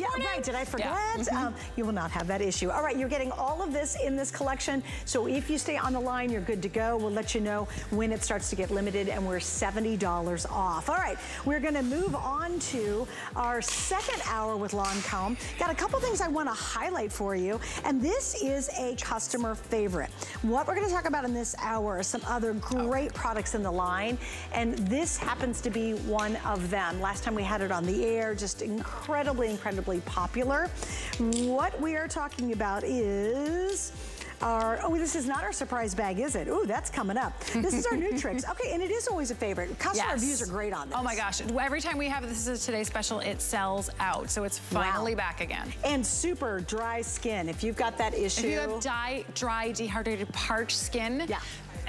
Yeah, right, did I forget? Yeah. Mm -hmm. um, you will not have that issue. All right, you're getting all of this in this collection. So if you stay on the line, you're good to go. We'll let you know when it starts to get limited and we're $70 off. All right, we're gonna move on to our second hour with Lancome. Got a couple things I wanna highlight for you. And this is a customer favorite. What we're gonna talk about in this hour are some other great okay. products in the line. And this happens to be one of them. Last time we had it on the air, just incredibly, incredibly incredibly popular. What we are talking about is our, oh, this is not our surprise bag, is it? Oh, that's coming up. This is our new tricks. Okay, and it is always a favorite. Customer yes. reviews are great on this. Oh my gosh, every time we have this is today's special, it sells out. So it's finally wow. back again. And super dry skin. If you've got that issue. If you have dry, dry dehydrated, parched skin, yeah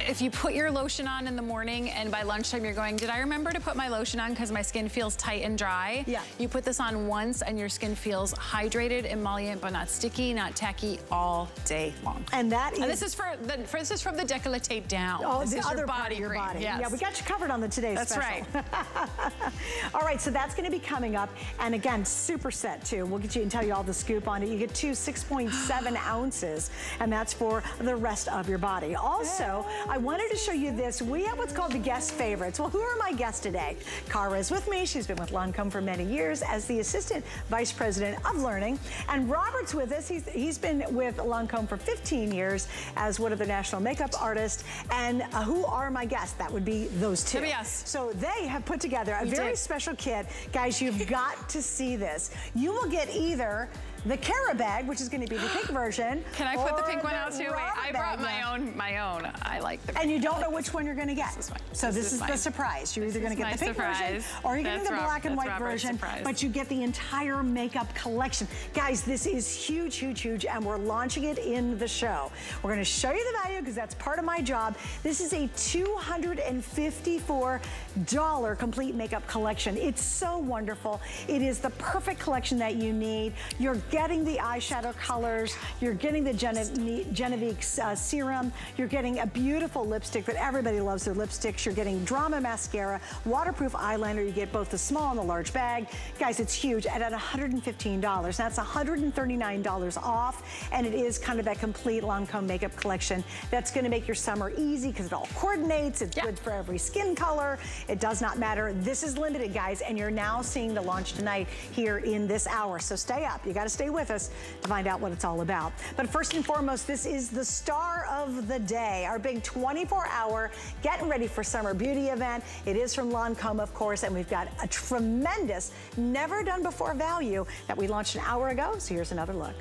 if you put your lotion on in the morning and by lunchtime you're going, did I remember to put my lotion on because my skin feels tight and dry? Yeah. You put this on once and your skin feels hydrated, emollient, but not sticky, not tacky all day long. And that is... And this is for, the, for this is from the décolleté down. Oh, this the other body your cream. body. Yes. Yeah, we got you covered on the today's that's special. That's right. all right, so that's gonna be coming up. And again, super set too. We'll get you and tell you all the scoop on it. You get two 6.7 ounces, and that's for the rest of your body. Also, I wanted to show you this. We have what's called the guest favorites. Well, who are my guests today? Cara is with me. She's been with Lancome for many years as the Assistant Vice President of Learning. And Robert's with us. He's, he's been with Lancome for 15 years as one of the national makeup artists. And uh, who are my guests? That would be those two. Yes. So they have put together a we very did. special kit. Guys, you've got to see this. You will get either the Cara bag, which is going to be the pink version. Can I put the pink one out too? Wait, I brought my yeah. own. My own. I like the. And you don't know which one you're going to get. This is so this, this is, is the surprise. You're either going to get the pink surprise. version or you're getting the black and white version. Surprise. But you get the entire makeup collection. Guys, this is huge, huge, huge, and we're launching it in the show. We're going to show you the value because that's part of my job. This is a $254 complete makeup collection. It's so wonderful. It is the perfect collection that you need. You're getting the eyeshadow colors. You're getting the Génifique uh, serum. You're getting a beautiful lipstick that everybody loves their lipsticks. You're getting Drama mascara, waterproof eyeliner. You get both the small and the large bag. Guys, it's huge and at $115. That's $139 off. And it is kind of that complete Lancome makeup collection that's gonna make your summer easy because it all coordinates. It's good for every skin color. It does not matter. This is limited, guys, and you're now seeing the launch tonight here in this hour. So stay up. You gotta stay with us to find out what it's all about. But first and foremost, this is the star of the day, our big 24-hour getting ready for summer beauty event. It is from Lancome, of course, and we've got a tremendous, never done before value that we launched an hour ago. So here's another look.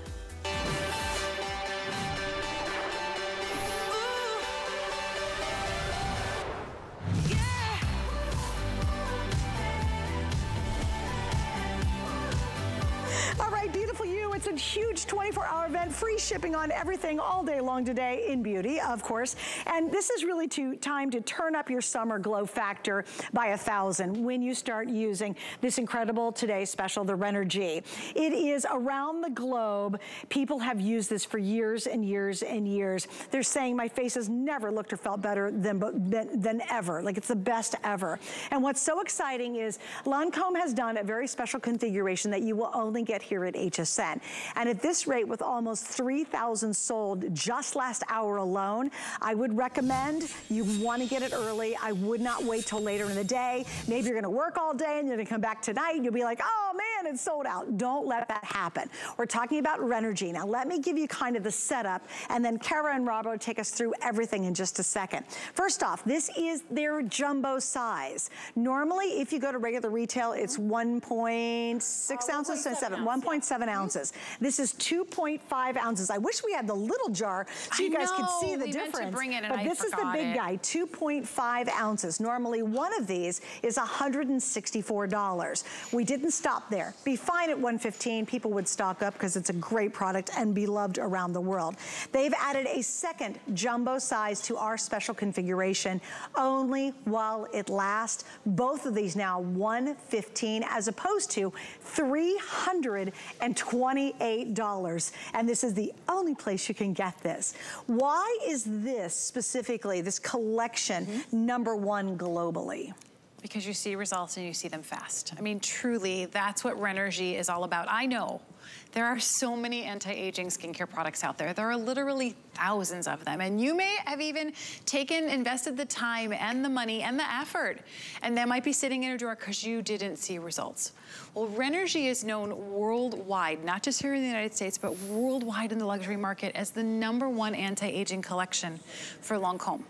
It's a huge 24-hour event, free shipping on everything all day long today in beauty, of course. And this is really to, time to turn up your summer glow factor by a thousand when you start using this incredible today special, the Renergie. It is around the globe. People have used this for years and years and years. They're saying my face has never looked or felt better than, than, than ever. Like it's the best ever. And what's so exciting is Lancome has done a very special configuration that you will only get here at HSN. And at this rate, with almost 3,000 sold just last hour alone, I would recommend you want to get it early. I would not wait till later in the day. Maybe you're going to work all day and you're going to come back tonight you'll be like, oh man, it's sold out. Don't let that happen. We're talking about Renergie. Now, let me give you kind of the setup and then Cara and Rob will take us through everything in just a second. First off, this is their jumbo size. Normally, if you go to regular retail, it's 1.6 uh, ounces, 7, 1.7 ounces. This is 2.5 ounces. I wish we had the little jar so you guys could see the we difference. but I this is the big it. guy, 2.5 ounces. Normally one of these is $164. We didn't stop there. Be fine at 115. People would stock up because it's a great product and beloved around the world. They've added a second jumbo size to our special configuration only while it lasts. Both of these now 115 as opposed to 328 $8. And this is the only place you can get this. Why is this specifically, this collection, mm -hmm. number one globally? Because you see results and you see them fast. I mean, truly, that's what Renergie is all about. I know there are so many anti-aging skincare products out there. There are literally thousands of them. And you may have even taken, invested the time and the money and the effort. And that might be sitting in a drawer because you didn't see results. Well, Renergie is known worldwide, not just here in the United States, but worldwide in the luxury market as the number one anti-aging collection for Lancome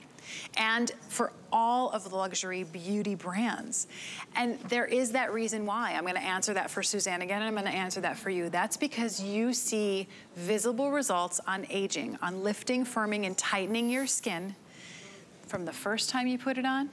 and for all of the luxury beauty brands. And there is that reason why. I'm gonna answer that for Suzanne again, and I'm gonna answer that for you. That's because you see visible results on aging, on lifting, firming, and tightening your skin from the first time you put it on,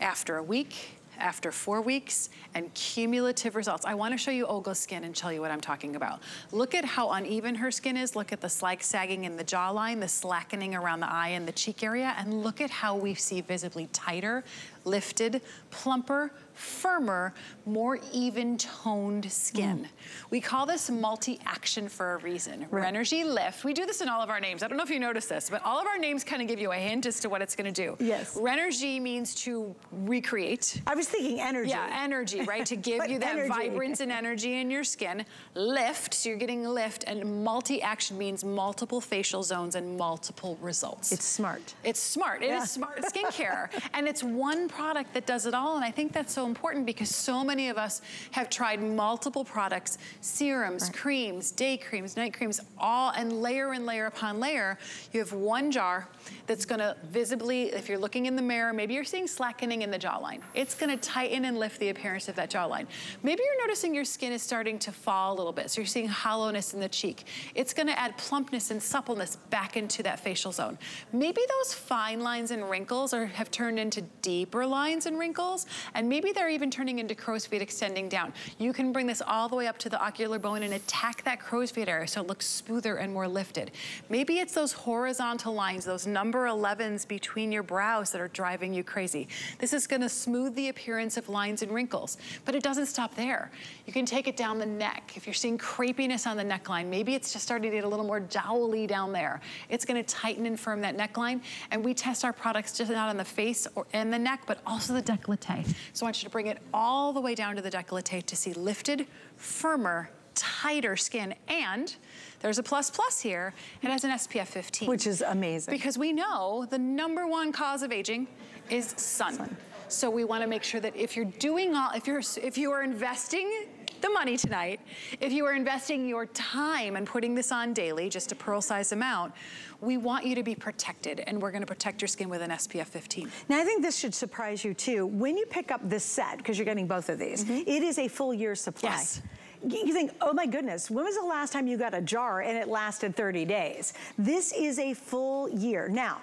after a week, after four weeks and cumulative results. I wanna show you Olga's skin and tell you what I'm talking about. Look at how uneven her skin is. Look at the slight sagging in the jawline, the slackening around the eye and the cheek area, and look at how we see visibly tighter, lifted, plumper, firmer, more even toned skin. Mm. We call this multi-action for a reason. Right. Renergie Lift. We do this in all of our names. I don't know if you noticed this, but all of our names kind of give you a hint as to what it's gonna do. Yes. Renergie means to recreate. I was thinking energy. Yeah, energy, right? to give you that energy. vibrance and energy in your skin. Lift, so you're getting lift, and multi-action means multiple facial zones and multiple results. It's smart. It's smart. It yeah. is smart skincare. and it's one product that does it all, and I think that's so important because so many of us have tried multiple products, serums, right. creams, day creams, night creams, all and layer and layer upon layer. You have one jar that's gonna visibly, if you're looking in the mirror, maybe you're seeing slackening in the jawline. It's gonna tighten and lift the appearance of that jawline. Maybe you're noticing your skin is starting to fall a little bit, so you're seeing hollowness in the cheek. It's gonna add plumpness and suppleness back into that facial zone. Maybe those fine lines and wrinkles are, have turned into deeper lines and wrinkles, and maybe they're even turning into crow's feet extending down. You can bring this all the way up to the ocular bone and attack that crow's feet area so it looks smoother and more lifted. Maybe it's those horizontal lines, those number 11s between your brows that are driving you crazy. This is gonna smooth the appearance of lines and wrinkles, but it doesn't stop there. You can take it down the neck. If you're seeing crepiness on the neckline, maybe it's just starting to get a little more jowly down there. It's gonna tighten and firm that neckline, and we test our products just not on the face or in the neck, but also the décolleté. So I want you to bring it all the way down to the décolleté to see lifted, firmer, tighter skin, and there's a plus plus here. It has an SPF 15. Which is amazing. Because we know the number one cause of aging is sun. sun. So we wanna make sure that if you're doing all, if you're, if you are investing the money tonight, if you are investing your time and putting this on daily, just a pearl size amount, we want you to be protected and we're gonna protect your skin with an SPF 15. Now I think this should surprise you too. When you pick up this set, because you're getting both of these, mm -hmm. it is a full year supply. Yes you think, oh my goodness, when was the last time you got a jar and it lasted 30 days? This is a full year. Now,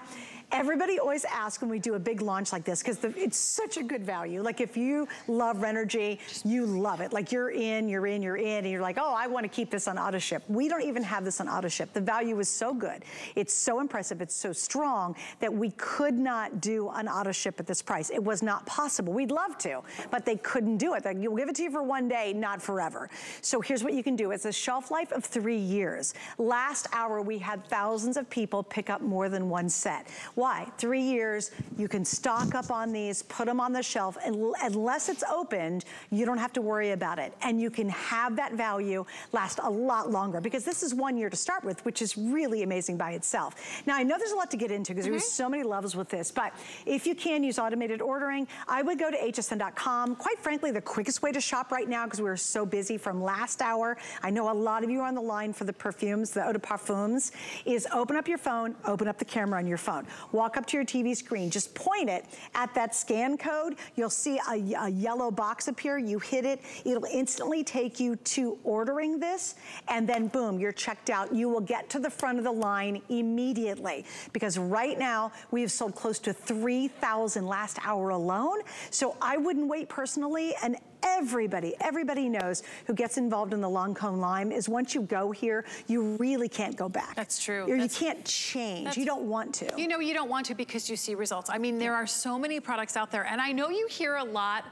Everybody always asks when we do a big launch like this, because it's such a good value. Like if you love Renergie, you love it. Like you're in, you're in, you're in, and you're like, oh, I want to keep this on auto ship. We don't even have this on auto ship. The value is so good. It's so impressive. It's so strong that we could not do an auto ship at this price. It was not possible. We'd love to, but they couldn't do it. We'll give it to you for one day, not forever. So here's what you can do. It's a shelf life of three years. Last hour, we had thousands of people pick up more than one set. Why? Three years, you can stock up on these, put them on the shelf, and unless it's opened, you don't have to worry about it. And you can have that value last a lot longer because this is one year to start with, which is really amazing by itself. Now, I know there's a lot to get into because mm -hmm. there's so many levels with this, but if you can use automated ordering, I would go to hsn.com. Quite frankly, the quickest way to shop right now because we are so busy from last hour. I know a lot of you are on the line for the perfumes, the eau de parfums, is open up your phone, open up the camera on your phone walk up to your TV screen, just point it at that scan code. You'll see a, a yellow box appear. You hit it. It'll instantly take you to ordering this. And then boom, you're checked out. You will get to the front of the line immediately. Because right now, we have sold close to 3,000 last hour alone. So I wouldn't wait personally. And everybody, everybody knows who gets involved in the Lancome Lime is once you go here, you really can't go back. That's true. Or you can't change. You don't want to. You know, you don't want to because you see results. I mean, there are so many products out there, and I know you hear a lot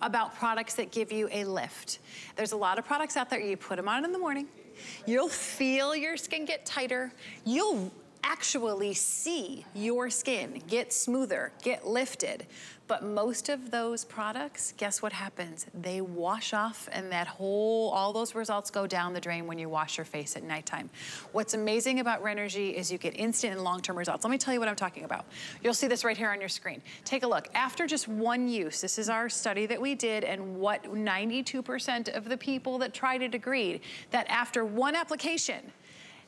about products that give you a lift. There's a lot of products out there, you put them on in the morning, you'll feel your skin get tighter, you'll actually see your skin get smoother, get lifted. But most of those products, guess what happens? They wash off and that whole, all those results go down the drain when you wash your face at nighttime. What's amazing about Renergie is you get instant and long-term results. Let me tell you what I'm talking about. You'll see this right here on your screen. Take a look. After just one use, this is our study that we did and what 92% of the people that tried it agreed that after one application,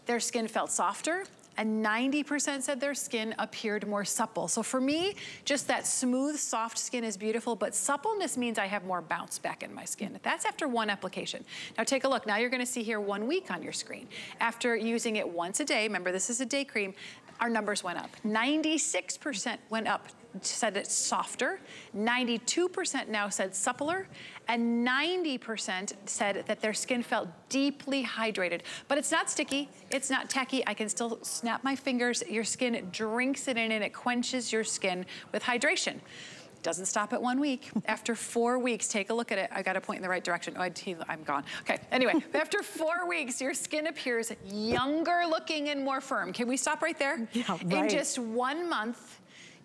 their skin felt softer, and 90% said their skin appeared more supple. So for me, just that smooth, soft skin is beautiful, but suppleness means I have more bounce back in my skin. That's after one application. Now take a look. Now you're gonna see here one week on your screen. After using it once a day, remember this is a day cream, our numbers went up. 96% went up said it's softer, 92% now said suppler, and 90% said that their skin felt deeply hydrated. But it's not sticky, it's not tacky. I can still snap my fingers. Your skin drinks it in and it quenches your skin with hydration. Doesn't stop at one week. After four weeks, take a look at it. I got to point in the right direction. Oh, I'm gone. Okay, anyway, after four weeks, your skin appears younger looking and more firm. Can we stop right there? Yeah, right. In just one month,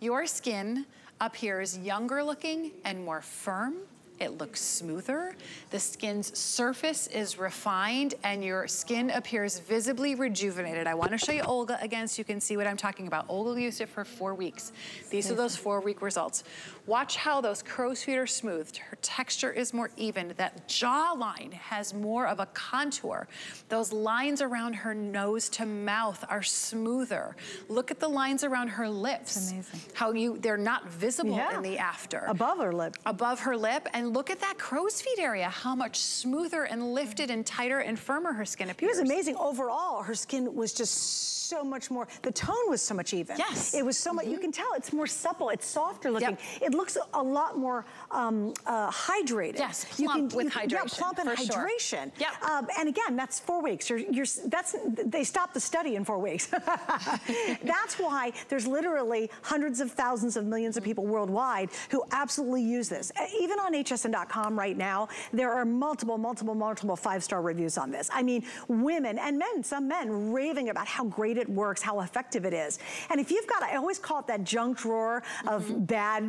your skin appears younger looking and more firm. It looks smoother. The skin's surface is refined and your skin appears visibly rejuvenated. I wanna show you Olga again so you can see what I'm talking about. Olga used it for four weeks. These are those four week results. Watch how those crow's feet are smoothed. Her texture is more even. That jawline has more of a contour. Those lines around her nose to mouth are smoother. Look at the lines around her lips. Amazing. How you, they're not visible yeah. in the after. Above her lip. Above her lip. And look at that crow's feet area, how much smoother and lifted and tighter and firmer her skin appears. It was amazing. Overall, her skin was just so much more, the tone was so much even. Yes. It was so much, mm -hmm. you mm-hmm. can tell it's more supple, it's softer looking. Yep. It looks a lot more um, uh, hydrated. Yes, plump you can, with you, hydration. Yeah, plump and hydration. Sure. Yep. Um, and again, that's four weeks. You're, you're, that's, they stopped the study in four weeks. that's why there's literally hundreds of thousands of millions of people worldwide who absolutely use this. Even on hsn.com right now, there are multiple, multiple, multiple five-star reviews on this. I mean, women and men, some men raving about how great it works, how effective it is. And if you've got, I always call it that junk drawer of mm -hmm. bad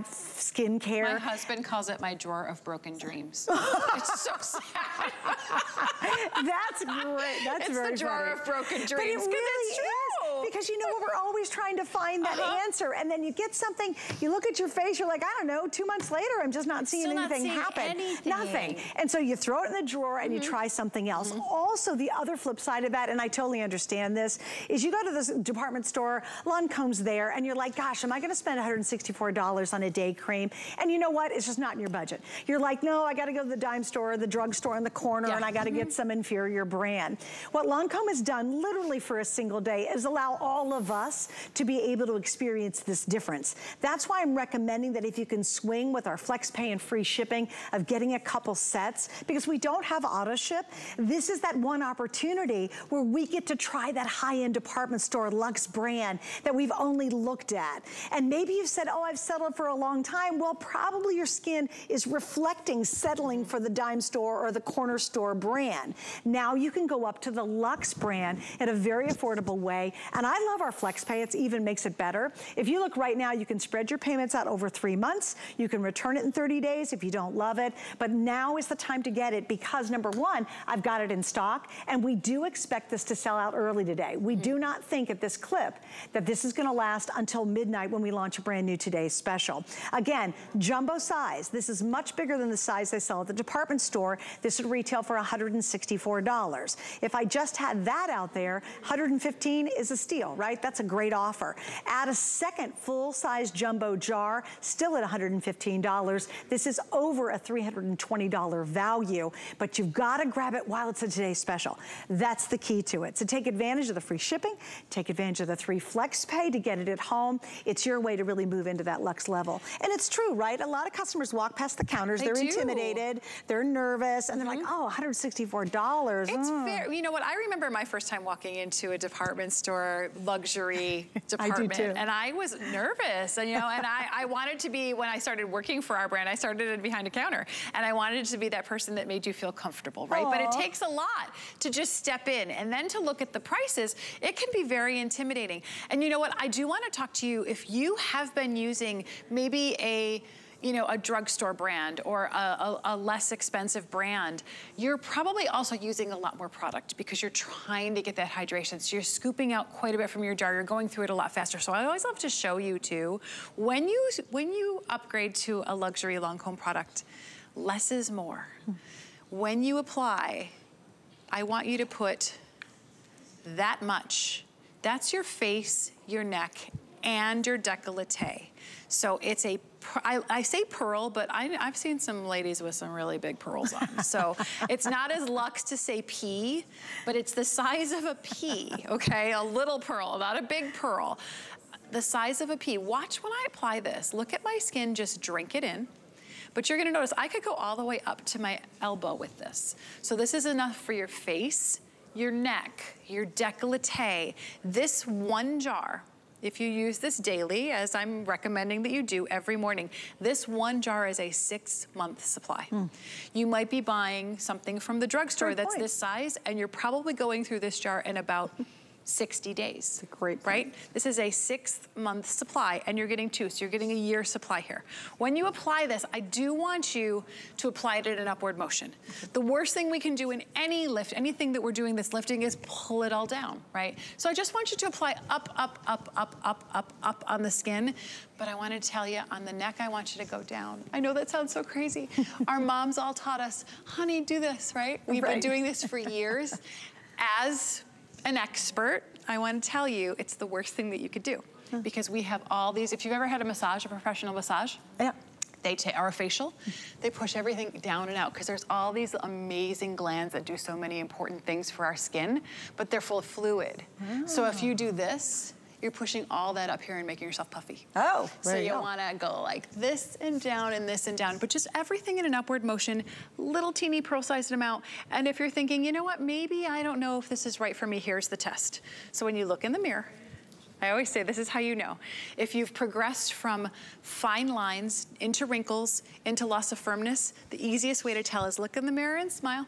skincare. My husband calls it my drawer of broken dreams. it's so sad. That's great. That's it's very the drawer funny. of broken dreams. But it really is. Because you know what, we're always trying to find that uh -huh. answer. And then you get something, you look at your face, you're like, I don't know, two months later, I'm just not seeing anything not seeing happen. Anything. Nothing. And so you throw it in the drawer and mm -hmm. you mm-hmm. try something else. Mm -hmm. Also, the other flip side of that, and I totally understand this, is you go to the department store, Lancome's there, and you're like, gosh, am I gonna spend $164 on a day cream? And you know what? It's just not in your budget. You're like, no, I gotta go to the dime store or the drug store in the corner yeah. and I gotta mm -hmm. get some inferior brand. What Lancome has done literally for a single day is allow all of us to be able to experience this difference. That's why I'm recommending that if you can swing with our flex pay and free shipping of getting a couple sets, because we don't have auto ship, this is that one opportunity where we get to try that high-end department store Lux brand that we've only looked at. And maybe you've said, oh, I've settled for a long time. Well, probably your skin is reflecting settling for the dime store or the corner store brand. Now you can go up to the Lux brand in a very affordable way. And I love our FlexPay. It even makes it better. If you look right now, you can spread your payments out over three months. You can return it in 30 days if you don't love it. But now is the time to get it because number one, I've got it in stock and we do expect this to sell out early today. We mm -hmm. do not think at this clip that this is gonna last until midnight when we launch a brand new Today's Special. Again, jumbo size. This is much bigger than the size they sell at the department store. This would retail for $164. If I just had that out there, 115 is a steal, right? That's a great offer. Add a second full-size jumbo jar, still at $115. This is over a $320 value, but you've got to grab it while it's a today's special. That's the key to it. So take advantage of the free shipping, take advantage of the three flex pay to get it at home. It's your way to really move into that luxe level. And it's true, right? A lot of customers walk past the counters, they are intimidated, they're nervous, and they're mm -hmm. like, oh, $164. It's mm. fair. You know what? I remember my first time walking into a department store luxury department. I. And I was nervous, and, you know, and I, I wanted to be, when I started working for our brand, I started behind a counter. And I wanted to be that person that made you feel comfortable, right? Aww. But it takes a lot to just step in and then to look at the prices. It can be very intimidating. And you know what? I do want to talk to you if you have been using maybe a you know, a drugstore brand or a, a, a, less expensive brand, you're probably also using a lot more product because you're trying to get that hydration. So you're scooping out quite a bit from your jar. You're going through it a lot faster. So I always love to show you too, when you, when you upgrade to a luxury Lancome product, less is more. When you apply, I want you to put that much. That's your face, your neck, and your décolleté. So it's a, I, I say pearl, but I, have seen some ladies with some really big pearls on. So it's not as luxe to say pea, but it's the size of a pea, okay? A little pearl, not a big pearl. The size of a pea. Watch when I apply this. Look at my skin, just drink it in. But you're gonna notice I could go all the way up to my elbow with this. So this is enough for your face, your neck, your décolleté. This one jar, if you use this daily, as I'm recommending that you do every morning, this one jar is a six month supply. Mm. You might be buying something from the drugstore that's point. this size and you're probably going through this jar in about 60 days. great point. Right? This is a six month supply and you're getting two, so you're getting a year supply here. When you apply this, I do want you to apply it in an upward motion. The worst thing we can do in any lift, anything that we're doing this lifting is pull it all down, right? So I just want you to apply up, up, up, up, up, up, up on the skin. But I want to tell you, on the neck, I want you to go down. I know that sounds so crazy. Our moms all taught us, honey, do this, right? We've right. been doing this for years. As an expert, I want to tell you it's the worst thing that you could do. Hmm. Because we have all these, if you've ever had a massage, a professional massage, yeah. they take our facial, they push everything down and out because there's all these amazing glands that do so many important things for our skin, but they're full of fluid. Oh. So if you do this, you're pushing all that up here and making yourself puffy. Oh, So you, you wanna go like this and down and this and down, but just everything in an upward motion, little teeny pearl-sized amount. And if you're thinking, you know what, maybe I don't know if this is right for me, here's the test. So when you look in the mirror, I always say this is how you know. If you've progressed from fine lines into wrinkles, into loss of firmness, the easiest way to tell is look in the mirror and smile.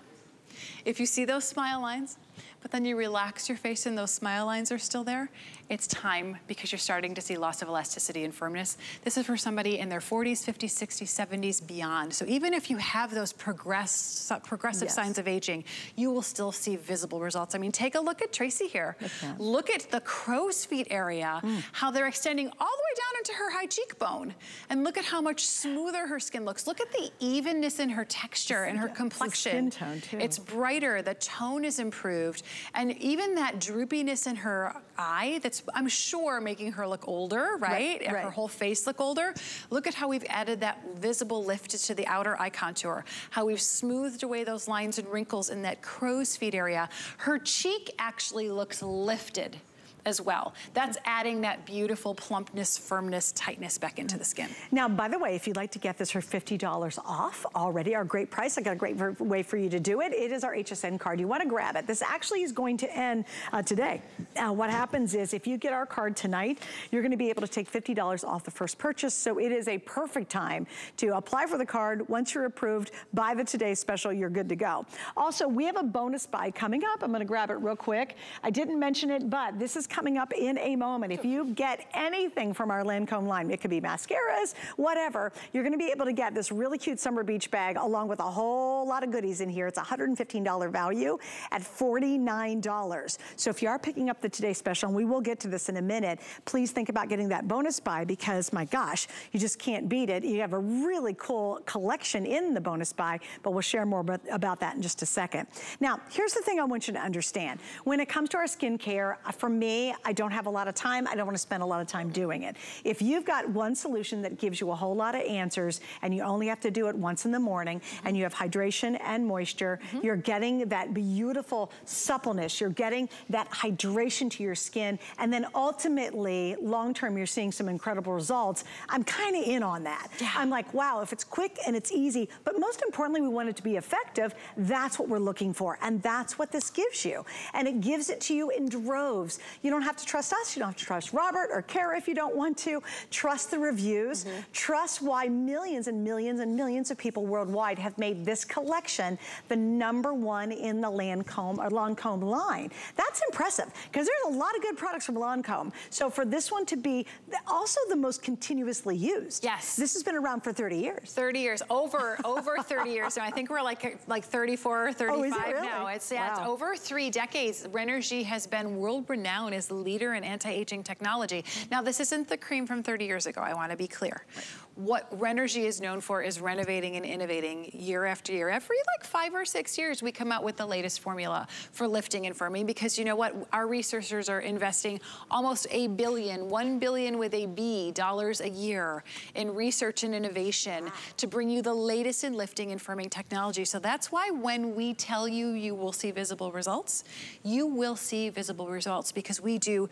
If you see those smile lines, but then you relax your face and those smile lines are still there, it's time because you're starting to see loss of elasticity and firmness. This is for somebody in their 40s, 50s, 60s, 70s, beyond. So even if you have those progress, progressive yes. signs of aging, you will still see visible results. I mean, take a look at Tracy here. Look at the crow's feet area, mm. how they're extending all the way down into her high cheekbone. And look at how much smoother her skin looks. Look at the evenness in her texture and her complexion. Skin tone too. It's brighter, the tone is improved. And even that droopiness in her eye that's, I'm sure, making her look older, right? right, and right. her whole face look older. Look at how we've added that visible lift to the outer eye contour, how we've smoothed away those lines and wrinkles in that crow's feet area. Her cheek actually looks lifted as well. That's adding that beautiful plumpness, firmness, tightness back into the skin. Now, by the way, if you'd like to get this for $50 off already, our great price, I got a great way for you to do it. It is our HSN card. You want to grab it. This actually is going to end uh, today. What happens is if you get our card tonight, you're going to be able to take $50 off the first purchase. So it is a perfect time to apply for the card. Once you're approved, buy the Today Special, you're good to go. Also, we have a bonus buy coming up. I'm going to grab it real quick. I didn't mention it, but this is coming up in a moment. If you get anything from our Lancome line, it could be mascaras, whatever, you're gonna be able to get this really cute summer beach bag along with a whole lot of goodies in here. It's a $115 value at $49. So if you are picking up the Today Special, and we will get to this in a minute, please think about getting that bonus buy because my gosh, you just can't beat it. You have a really cool collection in the bonus buy, but we'll share more about that in just a second. Now, here's the thing I want you to understand. When it comes to our skincare, uh, for me, I don't have a lot of time. I don't want to spend a lot of time doing it. If you've got one solution that gives you a whole lot of answers and you only have to do it once in the morning mm -hmm. and you have hydration and moisture, mm -hmm. you're getting that beautiful suppleness. You're getting that hydration to your skin. And then ultimately, long term, you're seeing some incredible results. I'm kind of in on that. Yeah. I'm like, wow, if it's quick and it's easy, but most importantly, we want it to be effective. That's what we're looking for. And that's what this gives you. And it gives it to you in droves. You You don't have to trust us. You don't have to trust Robert or Kara if you don't want to. Trust the reviews. Mm -hmm. Trust why millions and millions and millions of people worldwide have made this collection the number one in the Lancome or Lancome line. That's impressive because there's a lot of good products from Lancome. So for this one to be also the most continuously used. Yes. This has been around for 30 years. 30 years, over over 30 years. So I think we're like like 34 or 35 oh, really? now. It's, yeah, wow. it's over three decades. Renergie has been world renowned as the leader in anti-aging technology. Now, this isn't the cream from 30 years ago, I wanna be clear. Right. What Renergie is known for is renovating and innovating year after year. Every like five or six years, we come out with the latest formula for lifting and firming because you know what? Our researchers are investing almost a billion, one billion with a B, dollars a year in research and innovation to bring you the latest in lifting and firming technology. So that's why when we tell you you will see visible results, you will see visible results because we do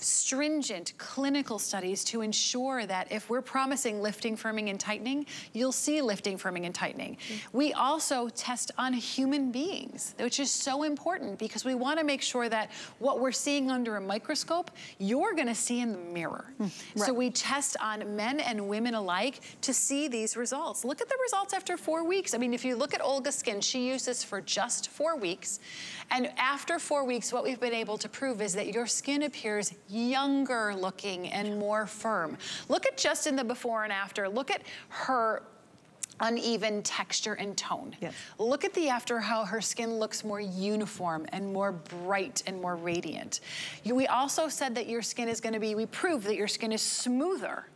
stringent clinical studies to ensure that if we're promising lifting, firming, and tightening, you'll see lifting, firming, and tightening. Mm -hmm. We also test on human beings, which is so important because we wanna make sure that what we're seeing under a microscope, you're gonna see in the mirror. Mm, right. So we test on men and women alike to see these results. Look at the results after four weeks. I mean, if you look at Olga's skin, she used this for just four weeks. And after four weeks, what we've been able to prove is that your skin appears younger looking and more firm. Look at just in the before and after. Look at her uneven texture and tone. Yes. Look at the after how her skin looks more uniform and more bright and more radiant. You, we also said that your skin is gonna be, we proved that your skin is smoother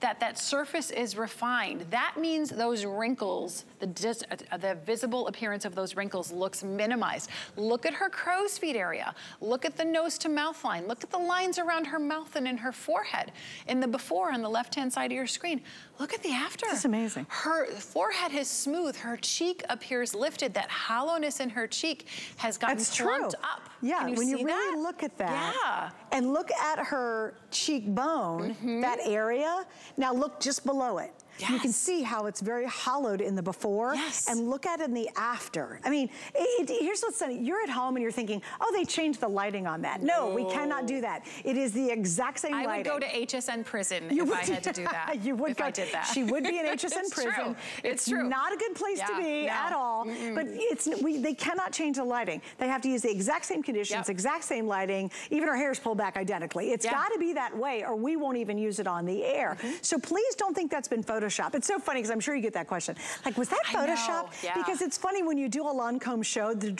that that surface is refined. That means those wrinkles, the, uh, the visible appearance of those wrinkles looks minimized. Look at her crow's feet area. Look at the nose to mouth line. Look at the lines around her mouth and in her forehead. In the before on the left-hand side of your screen, look at the after. That's amazing. Her forehead is smooth. Her cheek appears lifted. That hollowness in her cheek has gotten That's plumped true. up. Yeah, you when you really that? look at that yeah. and look at her cheekbone, mm -hmm. that area, now look just below it. Yes. You can see how it's very hollowed in the before yes. and look at it in the after. I mean, it, it, here's what's funny. You're at home and you're thinking, oh, they changed the lighting on that. No, we cannot do that. It is the exact same I lighting. would go to HSN prison you if I had to do that. you would if go, I did that. She would be in HSN prison. True. It's, it's true. not a good place yeah, to be no. at all. Mm -mm. But it's we, they cannot change the lighting. They have to use the exact same conditions, yep. exact same lighting. Even our hair is pulled back identically. It's yeah. got to be that way or we won't even use it on the air. Mm -hmm. So please don't think that's been Photoshopped. It's so funny because I'm sure you get that question. Like, was that Photoshop? Yeah. Because it's funny when you do a Lancome show, the,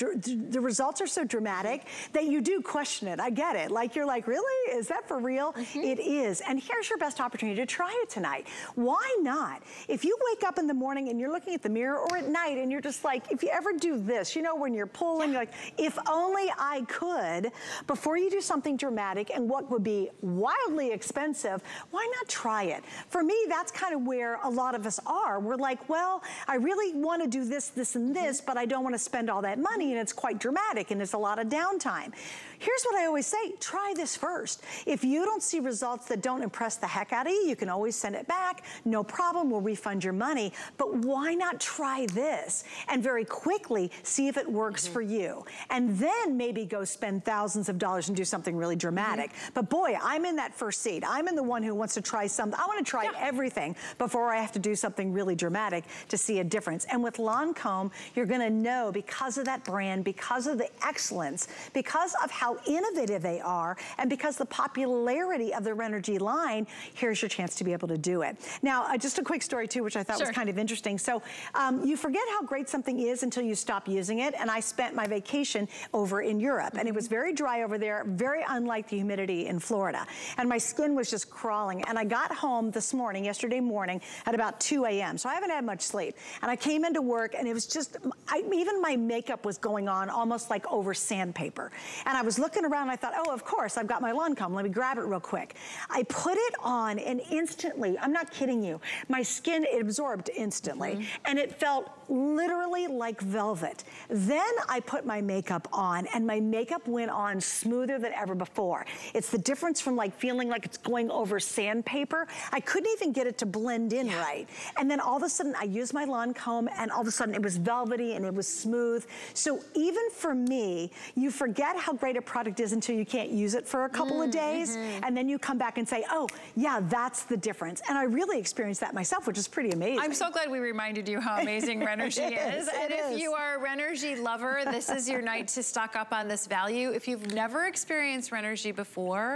the results are so dramatic that you do question it. I get it. Like, you're like, really? Is that for real? Mm -hmm. It is. And here's your best opportunity to try it tonight. Why not? If you wake up in the morning and you're looking at the mirror or at night and you're just like, if you ever do this, you know, when you're pulling, yeah. you're like, if only I could, before you do something dramatic and what would be wildly expensive, why not try it? For me, that's kind of where a lot of us are. We're like, well, I really want to do this, this, and this, mm -hmm. but I don't want to spend all that money, and it's quite dramatic, and it's a lot of downtime. Here's what I always say, try this first. If you don't see results that don't impress the heck out of you, you can always send it back, no problem, we'll refund your money. But why not try this and very quickly see if it works mm -hmm. for you? And then maybe go spend thousands of dollars and do something really dramatic. Mm -hmm. But boy, I'm in that first seat. I'm in the one who wants to try something. I want to try yeah. everything before I have to do something really dramatic to see a difference. And with Lancome, you're gonna know because of that brand, because of the excellence, because of how innovative they are, and because the popularity of the Renergie line, here's your chance to be able to do it. Now, uh, just a quick story too, which I thought sure. was kind of interesting. So um, you forget how great something is until you stop using it. And I spent my vacation over in Europe, and it was very dry over there, very unlike the humidity in Florida. And my skin was just crawling. And I got home this morning, yesterday morning, at about 2 a.m. So I haven't had much sleep. And I came into work and it was just, I, even my makeup was going on almost like over sandpaper. And I was looking around and I thought, oh, of course, I've got my Lancome. Let me grab it real quick. I put it on and instantly, I'm not kidding you, my skin absorbed instantly. Mm -hmm. And it felt literally like velvet. Then I put my makeup on and my makeup went on smoother than ever before. It's the difference from like feeling like it's going over sandpaper. I couldn't even get it to blend in yeah. right. And then all of a sudden I used my Lancome and all of a sudden it was velvety and it was smooth. So even for me, you forget how great a product is until you can't use it for a couple mm, of days. Mm -hmm. And then you come back and say, oh, yeah, that's the difference. And I really experienced that myself, which is pretty amazing. I'm so glad we reminded you how amazing Renergie is. is. And if is. you are a Renergie lover, this is your night to stock up on this value. If you've never experienced Renergie before,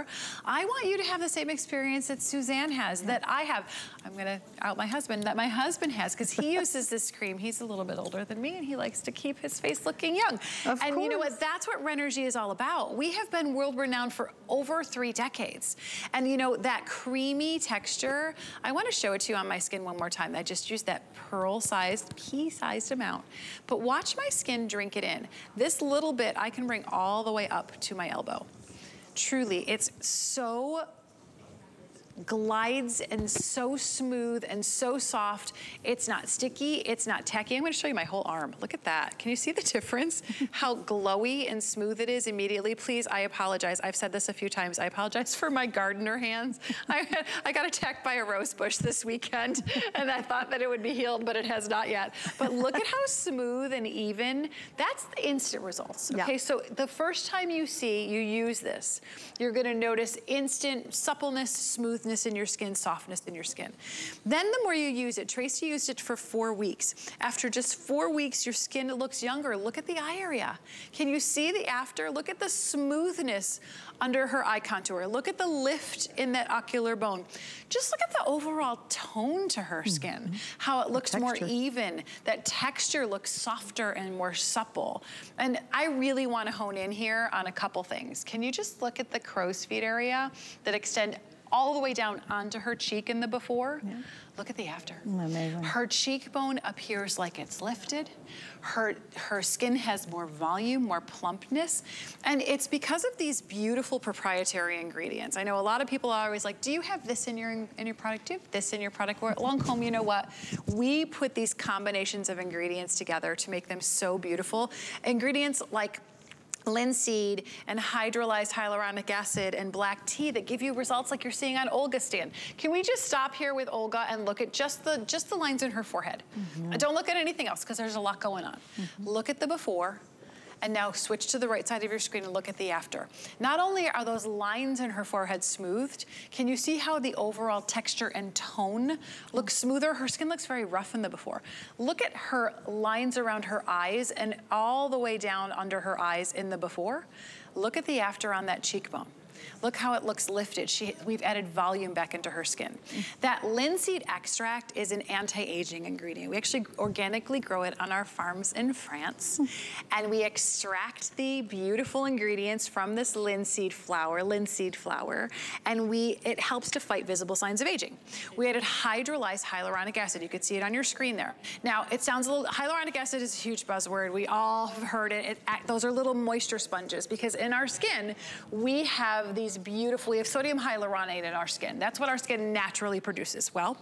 I want you to have the same experience that Suzanne has, yeah. that I have. I'm gonna out my husband, that my husband has, because he uses this cream. He's a little bit older than me, and he likes to keep his face looking young. Of and course. you know what? That's what Renergie is all about. We have been world renowned for over three decades. And you know, that creamy texture, I wanna show it to you on my skin one more time. I just used that pearl-sized, pea-sized amount. But watch my skin drink it in. This little bit I can bring all the way up to my elbow. Truly, it's so glides and so smooth and so soft. It's not sticky, it's not tacky. I'm gonna show you my whole arm. Look at that. Can you see the difference? How glowy and smooth it is immediately. Please, I apologize. I've said this a few times. I apologize for my gardener hands. I, I got attacked by a rose bush this weekend and I thought that it would be healed, but it has not yet. But look at how smooth and even. That's the instant results, okay? Yeah. So the first time you see you use this, you're gonna notice instant suppleness, smoothness, smoothness in your skin, softness in your skin. Then the more you use it, Tracy used it for four weeks. After just four weeks, your skin looks younger. Look at the eye area. Can you see the after? Look at the smoothness under her eye contour. Look at the lift in that ocular bone. Just look at the overall tone to her skin, mm -hmm. how it looks more even. That texture looks softer and more supple. And I really wanna hone in here on a couple things. Can you just look at the crow's feet area that extend all the way down onto her cheek in the before. Yeah. Look at the after. Amazing. Her cheekbone appears like it's lifted. Her, her skin has more volume, more plumpness. And it's because of these beautiful proprietary ingredients. I know a lot of people are always like, do you have this in your, in your product? Do you have this in your product? Or at Lancome, you know what? We put these combinations of ingredients together to make them so beautiful. Ingredients like linseed and hydrolyzed hyaluronic acid and black tea that give you results like you're seeing on Olga's stand. Can we just stop here with Olga and look at just the just the lines in her forehead? Mm -hmm. Don't look at anything else because there's a lot going on. Mm -hmm. Look at the before and now switch to the right side of your screen and look at the after. Not only are those lines in her forehead smoothed, can you see how the overall texture and tone looks smoother? Her skin looks very rough in the before. Look at her lines around her eyes and all the way down under her eyes in the before. Look at the after on that cheekbone. Look how it looks lifted. She, we've added volume back into her skin. That linseed extract is an anti-aging ingredient. We actually organically grow it on our farms in France. and we extract the beautiful ingredients from this linseed flower, linseed flower, and we it helps to fight visible signs of aging. We added hydrolyzed hyaluronic acid. You can see it on your screen there. Now, it sounds a little, hyaluronic acid is a huge buzzword. We all have heard it. it those are little moisture sponges because in our skin, we have these these beautiful, we have sodium hyaluronate in our skin. That's what our skin naturally produces. Well,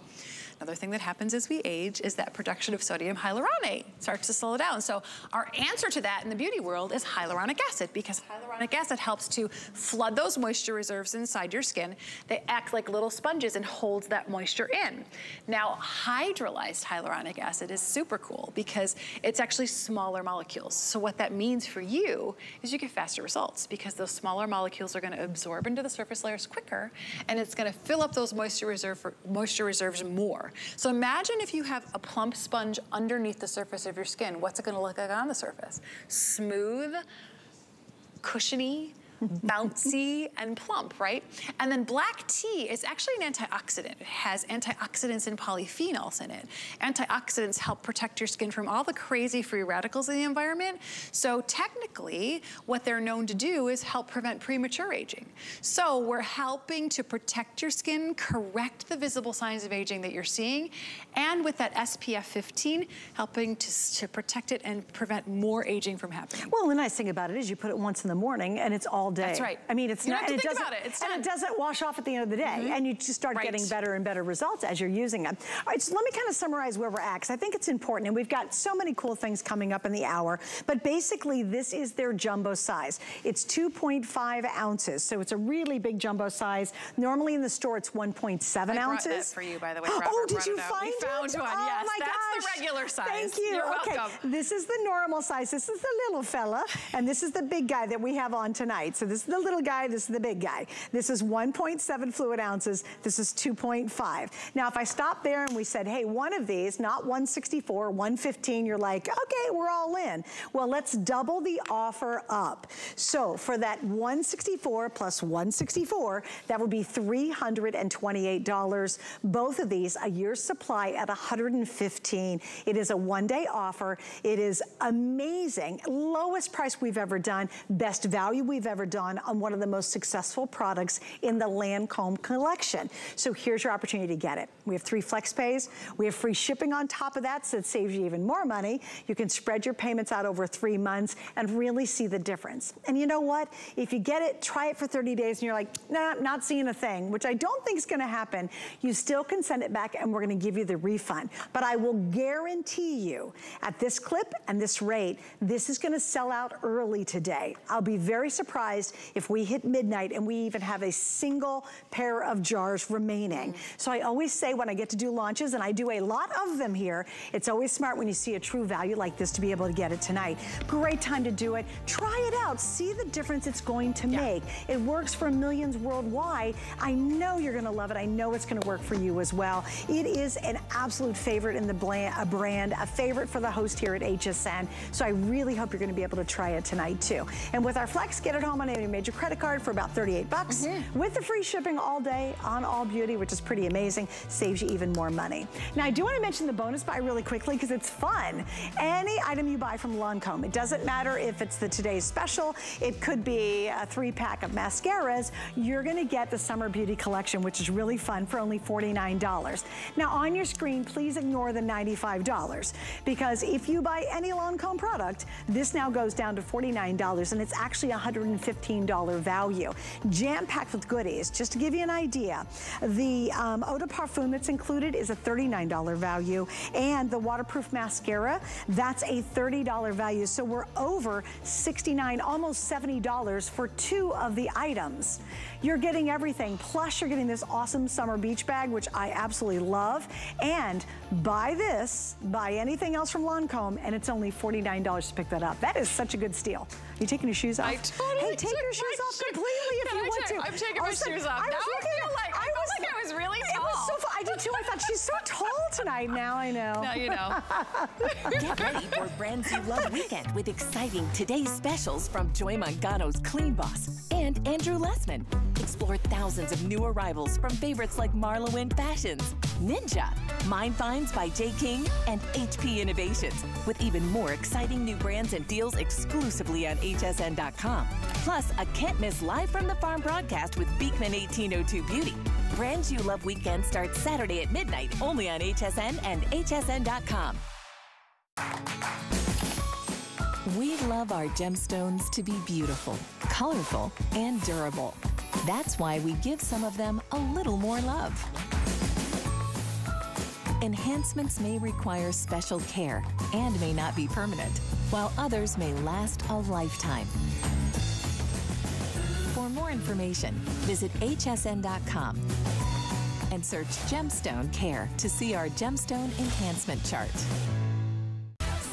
Another thing that happens as we age is that production of sodium hyaluronate starts to slow down. So our answer to that in the beauty world is hyaluronic acid because hyaluronic acid helps to flood those moisture reserves inside your skin. They act like little sponges and holds that moisture in. Now, hydrolyzed hyaluronic acid is super cool because it's actually smaller molecules. So what that means for you is you get faster results because those smaller molecules are gonna absorb into the surface layers quicker and it's gonna fill up those moisture, reserve, moisture reserves more. So imagine if you have a plump sponge underneath the surface of your skin. What's it gonna look like on the surface? Smooth, cushiony, bouncy and plump, right? And then black tea is actually an antioxidant. It has antioxidants and polyphenols in it. Antioxidants help protect your skin from all the crazy free radicals in the environment. So technically, what they're known to do is help prevent premature aging. So we're helping to protect your skin, correct the visible signs of aging that you're seeing, and with that SPF 15, helping to, to protect it and prevent more aging from happening. Well, the nice thing about it is you put it once in the morning and it's all all day. That's right. I mean, it's you not, it doesn't, it. It's and done. it doesn't wash off at the end of the day. Mm -hmm. And you just start right. getting better and better results as you're using them. All right, so let me kind of summarize where we're at, because I think it's important. And we've got so many cool things coming up in the hour. But basically, this is their jumbo size. It's 2.5 ounces, so it's a really big jumbo size. Normally in the store, it's 1.7 ounces. for you, by the way. Robert oh, did you find we found it? one, oh, yes. My That's gosh. the regular size. Thank you. You're okay. welcome. This is the normal size. This is the little fella, and this is the big guy that we have on tonight. So this is the little guy, this is the big guy. This is 1.7 fluid ounces. This is 2.5. Now, if I stop there and we said, hey, one of these, not 164, 115, you're like, okay, we're all in. Well, let's double the offer up. So for that 164 plus 164, that would be $328. Both of these, a year's supply at 115. It is a one-day offer. It is amazing. Lowest price we've ever done, best value we've ever done on one of the most successful products in the Lancome collection. So here's your opportunity to get it. We have three flex pays. We have free shipping on top of that, so it saves you even more money. You can spread your payments out over three months and really see the difference. And you know what? If you get it, try it for 30 days and you're like, nah, not seeing a thing, which I don't think is gonna happen, you still can send it back and we're gonna give you the refund. But I will guarantee you, at this clip and this rate, this is gonna sell out early today. I'll be very surprised if we hit midnight and we even have a single pair of jars remaining. Mm. So I always say when I get to do launches, and I do a lot of them here, it's always smart when you see a true value like this to be able to get it tonight. Great time to do it. Try it out. See the difference it's going to yeah. make. It works for millions worldwide. I know you're gonna love it. I know it's gonna work for you as well. It is an absolute favorite in the brand, a favorite for the host here at HSN. So I really hope you're gonna be able to try it tonight too. And with our Flex, get it home on any major credit card for about 38 bucks mm -hmm. with the free shipping all day on all beauty, which is pretty amazing. Saves you even more money. Now I do wanna mention the bonus buy really quickly because it's fun. Any item you buy from Lancome, it doesn't matter if it's the today's special, it could be a three pack of mascaras, you're gonna get the summer beauty collection, which is really fun for only $49. Now on your screen, please ignore the $95 because if you buy any Lancome product, this now goes down to $49 and it's actually $115 value. Jam-packed with goodies. Just to give you an idea, the um, Eau de Parfum that's included is a $39 value and the waterproof mascara, that's a $30 value. So we're over 69, almost $70 for two of the items. You're getting everything. Plus you're getting this awesome summer beach bag, which I absolutely love. And buy this, buy anything else from Lancome, and it's only $49 to pick that up. That is such a good steal. Are you taking your shoes off? I totally Hey, take your shoes off completely if you want to. I'm taking my shoes off. I now was I feel so fun. I did too. I thought she's so tall tonight. Now I know. Now you know. Get ready for Brands You Love Weekend with exciting today's specials from Joy Mangano's Clean Boss and Andrew Lessman. Explore thousands of new arrivals from favorites like Marla Wynne Fashions, Ninja, Mine Finds by Jay King, and HP Innovations, with even more exciting new brands and deals exclusively on hsn.com. Plus, a can't miss live from the farm broadcast with Beekman 1802 Beauty. Brands You Love Weekend starts Saturday at midnight only on HSN and hsn.com. We love our gemstones to be beautiful, colorful, and durable. That's why we give some of them a little more love. Enhancements may require special care and may not be permanent, while others may last a lifetime. For more information, visit hsn.com and search Gemstone Care to see our Gemstone Enhancement Chart.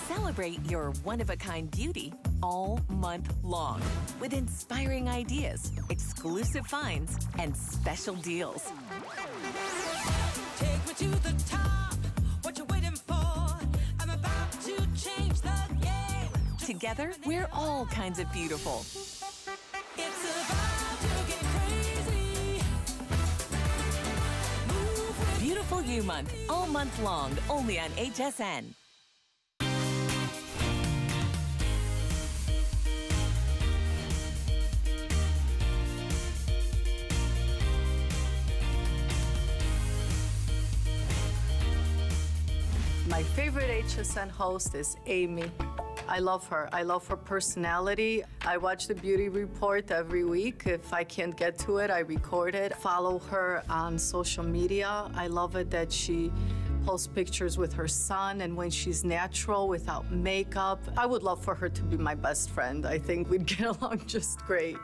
Celebrate your one-of-a-kind beauty all month long with inspiring ideas, exclusive finds, and special deals. Take me to the top. What you waiting for? I'm about to change the game. Together, we're all kinds of beautiful. Beautiful You Month, all month long, only on HSN. My favorite HSN host is Amy. I love her. I love her personality. I watch the beauty report every week. If I can't get to it, I record it. Follow her on social media. I love it that she posts pictures with her son and when she's natural without makeup. I would love for her to be my best friend. I think we'd get along just great.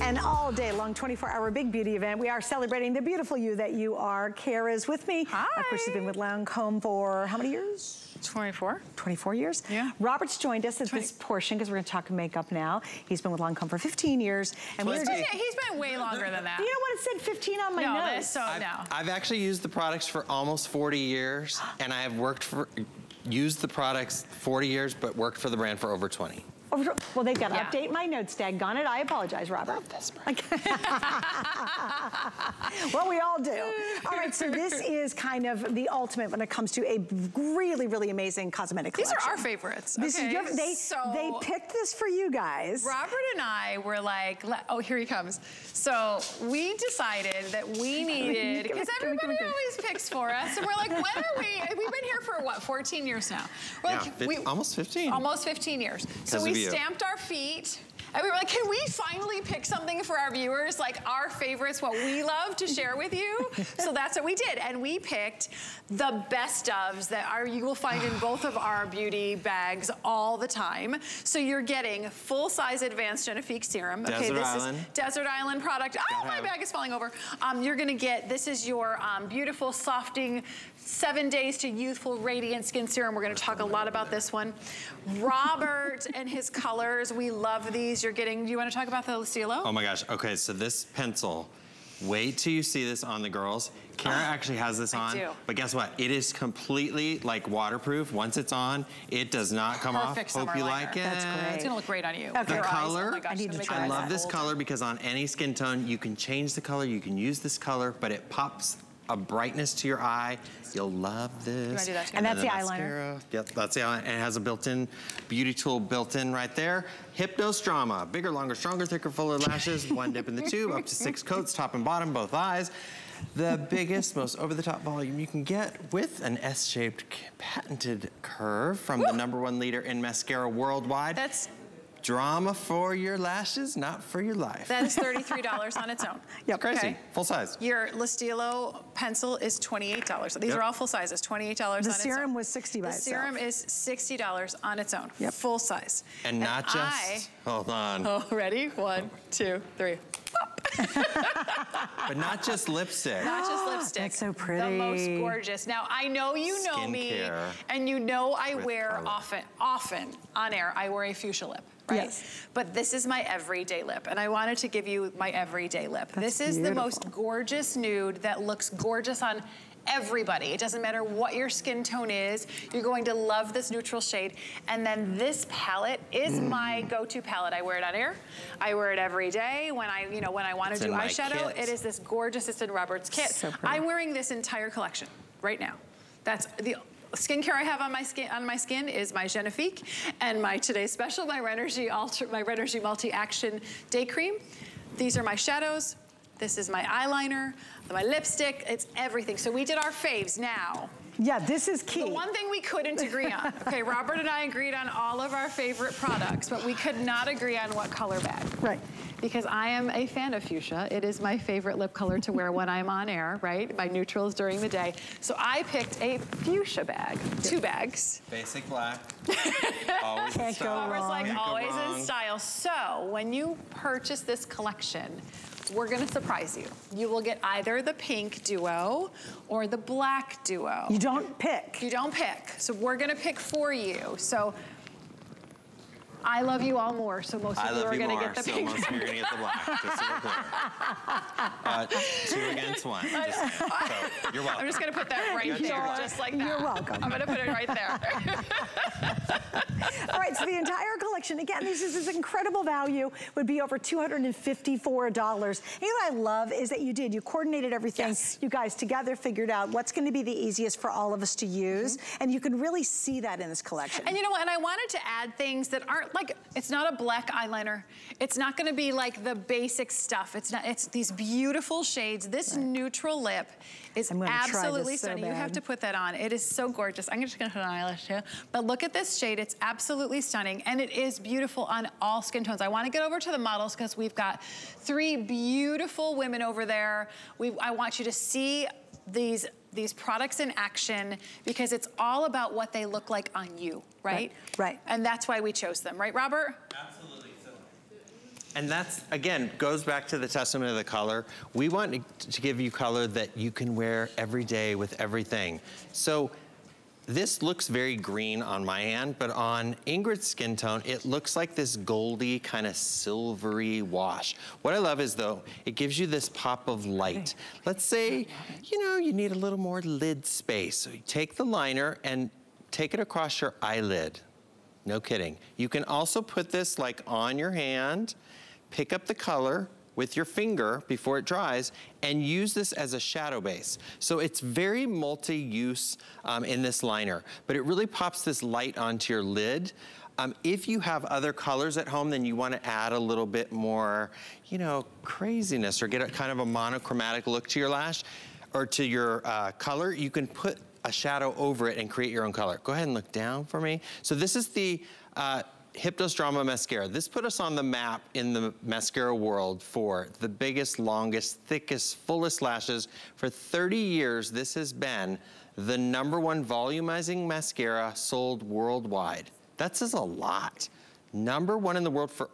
And all day long, 24-hour big beauty event. We are celebrating the beautiful you that you are. Kara's with me. Hi. Of course, she's been with Lancome for how many years? 24. 24 years? Yeah. Robert's joined us at this portion because we're going to talk makeup now. He's been with Lancome for 15 years. And we're He's been, he's been way longer than that. You know what? It said 15 on my no, notes. this, so I've, no. I've actually used the products for almost 40 years, and I have worked for, used the products 40 years, but worked for the brand for over 20. Oh, Well, they've got to Yeah. update my notes, daggone it. I apologize, Robert. well, we all do. All right, so this is kind of the ultimate when it comes to a really, really amazing cosmetic These are our favorites. This okay? is your, they, so they picked this for you guys. Robert and I were like, oh, here he comes. So we decided that we needed, because here, come here, come everybody always picks for us, and we're like, when are we? We've been here for what, 14 years now? We're Yeah, like, fif- almost 15. Almost 15 years. So Because we stamped our feet. And we were like, can we finally pick something for our viewers, like our favorites, what we love to share with you? so that's what we did. And we picked the best ofs that are you will find in both of our beauty bags all the time. So you're getting full-size advanced Génifique serum. okay, Desert this Island. is Desert Island product. Oh, my bag is falling over. Um, you're gonna get, this is your um, beautiful softing seven days to youthful radiant skin serum. We're gonna talk a lot about this one. Robert and his colors, we love these. You're getting, do you wanna talk about the Le Stylo? Oh my gosh, okay, so this pencil, wait till you see this on the girls. Kara oh, actually has this on, do. but guess what? It is completely like waterproof. Once it's on, it does not come Perfect off. summer Hope you liner. like it. That's great. It's gonna look great on you. Okay. The oh color, oh gosh, I need to try I love eyes this color because on any skin tone, you can change the color, you can use this color, but it pops a brightness to your eye. You'll love this. wanna do that too? And that's then the eyeliner. Yep, that's the eyeliner. And it has a built-in beauty tool built in right there. Hypnôse Drama, bigger, longer, stronger, thicker, fuller lashes, one dip in the tube, up to six coats, top and bottom, both eyes. The biggest, most over-the-top volume you can get with an S-shaped patented curve from the number one leader in mascara worldwide. That's, Drama for your lashes, not for your life. that is $33 on its own. Yep. Crazy, Okay. full size. Your Le Stylo pencil is $28. These Yep. are all full sizes, $28 on The its serum was 60 by The itself. serum is $60 on its own, Yep. full size. And not just, I, hold on, oh, ready? One, two, three. but not just lipstick. Not just lipstick. That's so pretty. The most gorgeous. Now, I know you know me, and you know I wear color. often, often on air, I wear a fuchsia lip. Right? Yes. But this is my everyday lip, and I wanted to give you my everyday lip. this is the most gorgeous nude that looks gorgeous on everybody. It doesn't matter what your skin tone is, you're going to love this neutral shade. And then this palette is Mm. my go-to palette. I wear it on air. I wear it every day when I, you know, when I want to do eyeshadow. It is this gorgeous, it's in Robert's kit. So. I'm wearing this entire collection right now. That's the skincare I have on my skin on my skin is my Génifique and my today's special, my Renergie Ultra, my Renergie Multi Action Day Cream. These are my shadows. This is my eyeliner, my lipstick. It's everything. So we did our faves now. Yeah, this is key. The one thing we couldn't agree on. Okay, Robert and I agreed on all of our favorite products, but we could not agree on what color bag. Right. Because I am a fan of fuchsia. It is my favorite lip color to wear when I'm on air, right? My neutrals during the day. So I picked a fuchsia bag, two bags. Basic black. Always in Can't go style. Robert's like Can't go always wrong. in style. So when you purchase this collection, we're gonna surprise you. You will get either the pink duo or the black duo. You don't pick. You don't pick. So we're gonna pick for you. So I love you all more. So most I of you are gonna get the so pink. most of you are gonna get the black, just so we're clear. Uh, two against one. Just so, you're welcome. I'm just gonna put that right You're here, welcome. just like that. You're welcome. I'm gonna put it right there. All right, so the entire collection collection, again, this is this incredible value, would be over $254. And you know what I love is that you did, you coordinated everything. Yes. You guys together figured out what's gonna be the easiest for all of us to use. And you can really see that in this collection. And you know what, and I wanted to add things that aren't like, it's not a black eyeliner. It's not gonna be like the basic stuff. It's not, it's these beautiful shades. This neutral lip is I'm gonna try this absolutely so stunning. You have to put that on. It is so gorgeous. I'm just gonna put an eyelash too. But look at this shade, it's absolutely stunning. And it is beautiful on all skin tones. I wanna get over to the models because we've got three beautiful women over there. We, I want you to see these these products in action because it's all about what they look like on you, right? right. And that's why we chose them, right, Robert? Absolutely. And that's, again, goes back to the testament of the color. We want to- to give you color that you can wear every day with everything. So this looks very green on my hand, but on Ingrid's skin tone, it looks like this goldy kind of silvery wash. What I love is though, it gives you this pop of light. Let's say, you know, you need a little more lid space. So you take the liner and take it across your eyelid. No kidding. You can also put this like on your hand, pick up the color with your finger before it dries and use this as a shadow base. So it's very multi-use um, in this liner, but it really pops this light onto your lid. Um, if you have other colors at home, then you want to add a little bit more, you know, craziness or get a kind of a monochromatic look to your lash or to your uh, color, you can put a shadow over it and create your own color. Go ahead and look down for me. So this is the uh, Hypnôse Drama Mascara. This put us on the map in the mascara world for the biggest, longest, thickest, fullest lashes. For 30 years, this has been the number one volumizing mascara sold worldwide. That says a lot. Number one in the world for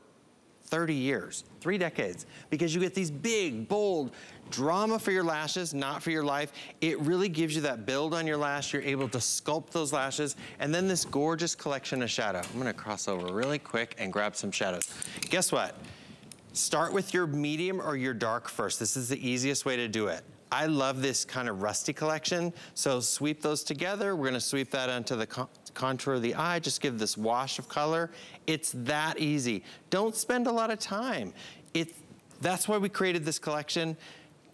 30 years, three decades, because you get these big, bold drama for your lashes, not for your life. It really gives you that build on your lash. You're able to sculpt those lashes. And then this gorgeous collection of shadow. I'm gonna cross over really quick and grab some shadows. Guess what? Start with your medium or your dark first. This is the easiest way to do it. I love this kind of rusty collection. So sweep those together. We're gonna sweep that onto the con- contour of the eye. Just give this wash of color. It's that easy. Don't spend a lot of time. It, that's why we created this collection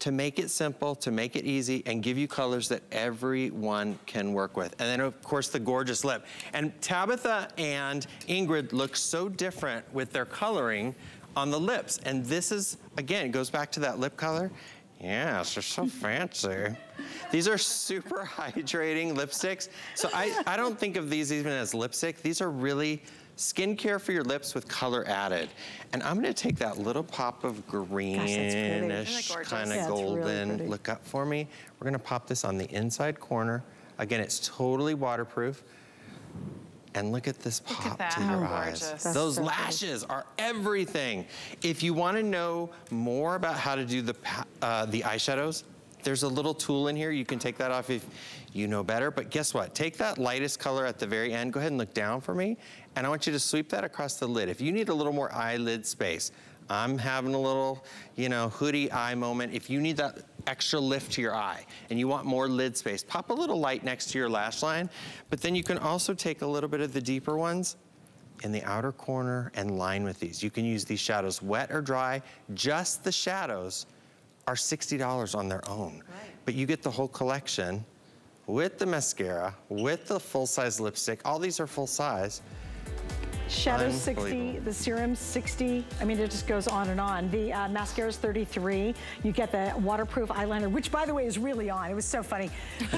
to make it simple, to make it easy, and give you colors that everyone can work with. And then, of course, the gorgeous lip. And Tabitha and Ingrid look so different with their coloring on the lips. And this is, again, it goes back to that lip color. Yes, they're so fancy. These are super hydrating lipsticks. So I, I don't think of these even as lipstick. These are really skincare for your lips with color added. And I'm gonna take that little pop of greenish, kind of Yeah, it's really golden look up for me. We're gonna pop this on the inside corner. Again, it's totally waterproof. And look at this Look at pop to your How eyes. gorgeous. Those so lashes are everything. If you want to know more about how to do the uh, the eyeshadows, there's a little tool in here. You can take that off if you know better. But guess what? Take that lightest color at the very end. Go ahead and look down for me. And I want you to sweep that across the lid. If you need a little more eyelid space, I'm having a little, you know, hoodie eye moment. If you need that extra lift to your eye and you want more lid space, pop a little light next to your lash line. But then you can also take a little bit of the deeper ones in the outer corner and line with these. You can use these shadows wet or dry. Just the shadows are $60 on their own. But you get the whole collection with the mascara, with the full-size lipstick. All these are full size. Shadow 60, the serum 60. I mean, it just goes on and on. The uh, mascara's 33. You get the waterproof eyeliner, which by the way is really on. It was so funny.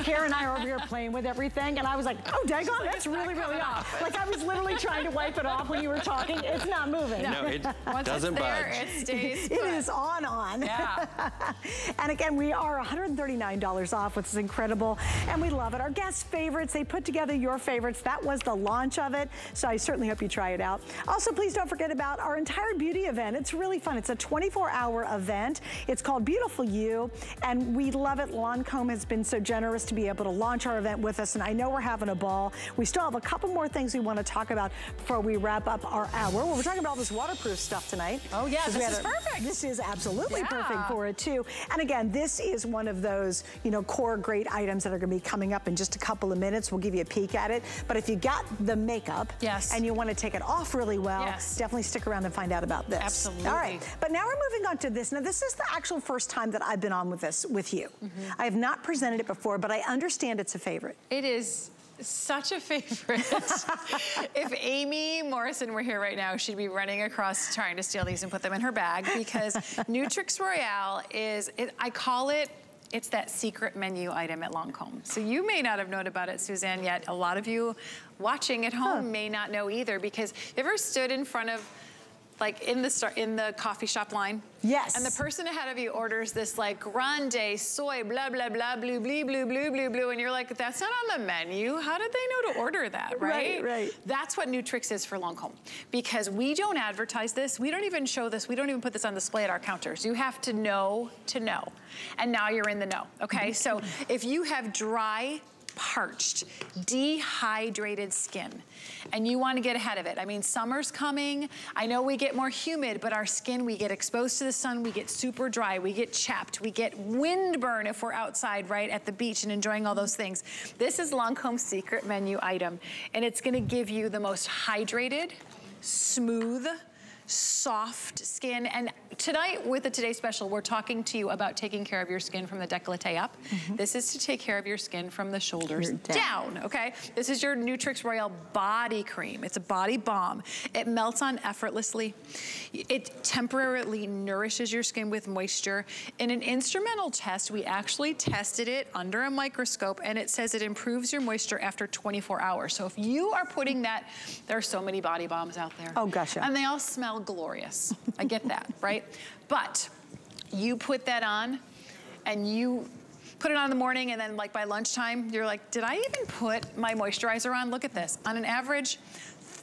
Karen and I are over here playing with everything, and I was like, oh, daggone, that's really, really off. Like I was literally trying to wipe it off when you were talking. It's not moving. No, it Once doesn't it's there, budge. it stays It put. is on, on. Yeah. and again, we are $139 off, which is incredible. And we love it. Our guest favorites, they put together your favorites. That was the launch of it. So I certainly hope you try it out. Also, please don't forget about our entire beauty event. It's really fun. It's a 24 hour event. It's called Beautiful You. And we love it. Lancome has been so generous to be able to launch our event with us. And I know we're having a ball. We still have a couple more things we want to talk about before we wrap up our hour. Well, we're talking about all this waterproof stuff tonight. Oh, yeah, this is a- perfect. This is absolutely Yeah. perfect for it too. And again, this is one of those, you know, core great items that are gonna be coming up in just a couple of minutes. We'll give you a peek at it. But if you got the makeup Yes. and you wanna take take it off really well, Yes. definitely stick around and find out about this. Absolutely. All right, but now we're moving on to this. Now this is the actual first time that I've been on with this with you. Mm-hmm. I have not presented it before, but I understand it's a favorite. It is such a favorite. if Amy Morrison were here right now, she'd be running across trying to steal these and put them in her bag because Nutrix Royale is, it, I call it, it's that secret menu item at Lancome. So you may not have known about it, Suzanne, yet. A lot of you watching at home may not know either because you ever stood in front of like in the star, in the coffee shop line. Yes. And the person ahead of you orders this like grande soy blah blah blah blue blue blue blue blue blue, and you're like, that's not on the menu. How did they know to order that, right? Right, right. That's what Nutrix is for Lancome, because we don't advertise this. We don't even show this. We don't even put this on display at our counters. You have to know to know, and now you're in the know. Okay, mm-hmm. so if you have dry parched, dehydrated skin, and you want to get ahead of it. I mean, summer's coming. I know we get more humid, but our skin, we get exposed to the sun, we get super dry, we get chapped, we get windburn if we're outside, right, at the beach and enjoying all those things. This is Lancome's secret menu item, and it's gonna give you the most hydrated, smooth, soft skin. And tonight with the Today Special, we're talking to you about taking care of your skin from the décolleté up. Mm-hmm. This is to take care of your skin from the shoulders down. down, okay? This is your Nutrix Royale Body Cream. It's a body balm. It melts on effortlessly. It temporarily nourishes your skin with moisture. In an instrumental test, we actually tested it under a microscope and it says it improves your moisture after 24 hours. So if you are putting that, there are so many body bombs out there. Oh, gosh, yeah. And they all smell glorious. I get that, right? But you put that on and you put it on in the morning and then like by lunchtime, you're like, did I even put my moisturizer on? Look at this. On an average,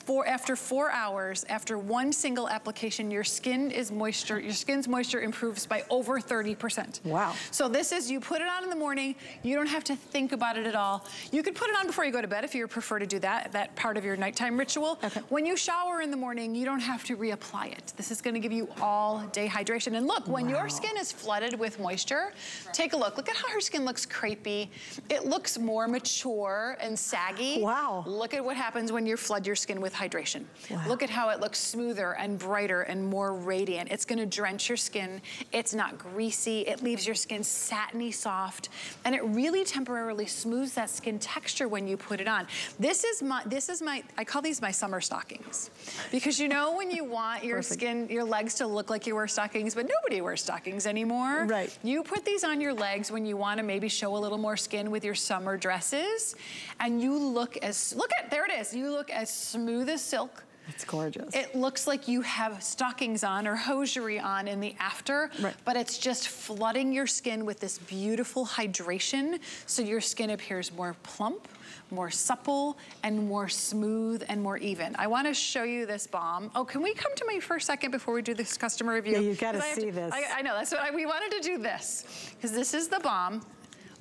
four, after four hours, after one single application, your skin is moisture, your skin's moisture improves by over 30%. Wow. So this is, you put it on in the morning, you don't have to think about it at all. You could put it on before you go to bed if you prefer to do that, that part of your nighttime ritual. Okay. When you shower in the morning, you don't have to reapply it. This is gonna give you all day hydration. And look, when your skin is flooded with moisture, take a look. Look at how her skin looks crepey. It looks more mature and saggy. Wow. Look at what happens when you flood your skin with hydration. Wow. Look at how it looks smoother and brighter and more radiant. It's gonna drench your skin. It's not greasy. It leaves your skin satiny soft. And it really temporarily smooths that skin texture when you put it on. This is my, this is my, I call these my summer stockings. Because you know when you want your Perfect. skin, your legs to look like you wear stockings, but nobody wears stockings anymore. Right. You put these on your legs when you wanna maybe show a little more skin with your summer dresses. And you look as, look at, there it is. You look as smooth as silk. It's gorgeous. It looks like you have stockings on or hosiery on in the after, Right. but it's just flooding your skin with this beautiful hydration so your skin appears more plump, more supple, and more smooth and more even. I wanna show you this balm. Oh, can we come to me for a second before we do this customer review? Yeah, you gotta see to- this. I, I know, that's what I, we wanted to do this, because this is the balm.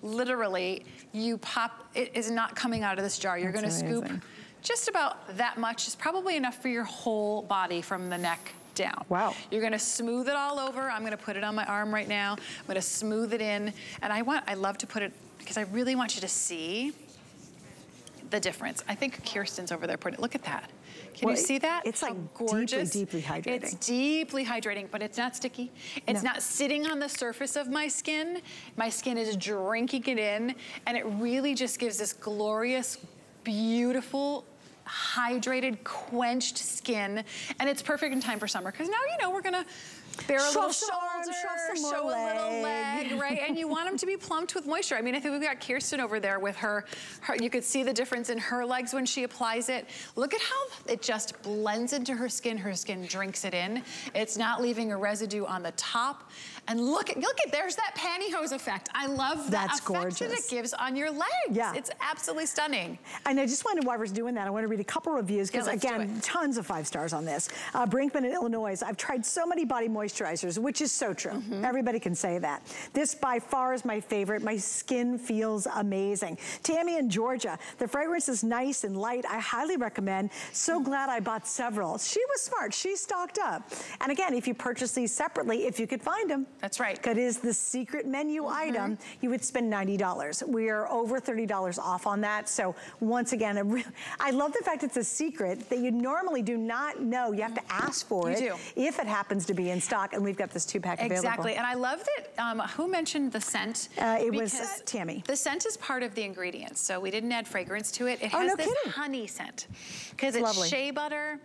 Literally, you pop, it is not coming out of this jar. You're That's gonna scoop amazing. Just about that much is probably enough for your whole body from the neck down. Wow. You're gonna smooth it all over. I'm gonna put it on my arm right now. I'm gonna smooth it in. And I want, I love to put it, because I really want you to see the difference. I think Kirsten's over there putting it. Look at that. Can Well, you see that? it's, How like, deeply, gorgeous. deeply hydrating. It's deeply hydrating, but it's not sticky. It's No. not sitting on the surface of my skin. My skin is drinking it in, and it really just gives this glorious, beautiful, hydrated, quenched skin. And it's perfect in time for summer, because now, you know, we're gonna bare a little shoulder, show show a little leg. leg, right? And you want them to be plumped with moisture. I mean, I think we've got Kirsten over there with her, her, you could see the difference in her legs when she applies it. Look at how it just blends into her skin. Her skin drinks it in. It's not leaving a residue on the top. And look at, look at, there's that pantyhose effect. I love the That's effect that it gives on your legs. Yeah. It's absolutely stunning. And I just wanted, while we're doing that, I want to read a couple reviews because, Yeah, again, tons of five stars on this. Uh, Brinkman in Illinois, I've tried so many body moisturizers, which is so true. Mm-hmm. Everybody can say that. This by far is my favorite. My skin feels amazing. Tammy in Georgia, the fragrance is nice and light. I highly recommend. So glad I bought several. She was smart. She stocked up. And again, if you purchase these separately, if you could find them, That's right. That is the secret menu Mm-hmm. item. You would spend $90. We are over $30 off on that. So once again, I love the fact it's a secret that you normally do not know. You have to ask for You it do. if it happens to be in stock. And we've got this two pack available. Exactly, and I love that, um, who mentioned the scent? Uh, it was, Tammy. The scent is part of the ingredients, so we didn't add fragrance to it. It Oh, has no this kidding. honey scent. Because It's it's lovely. shea butter,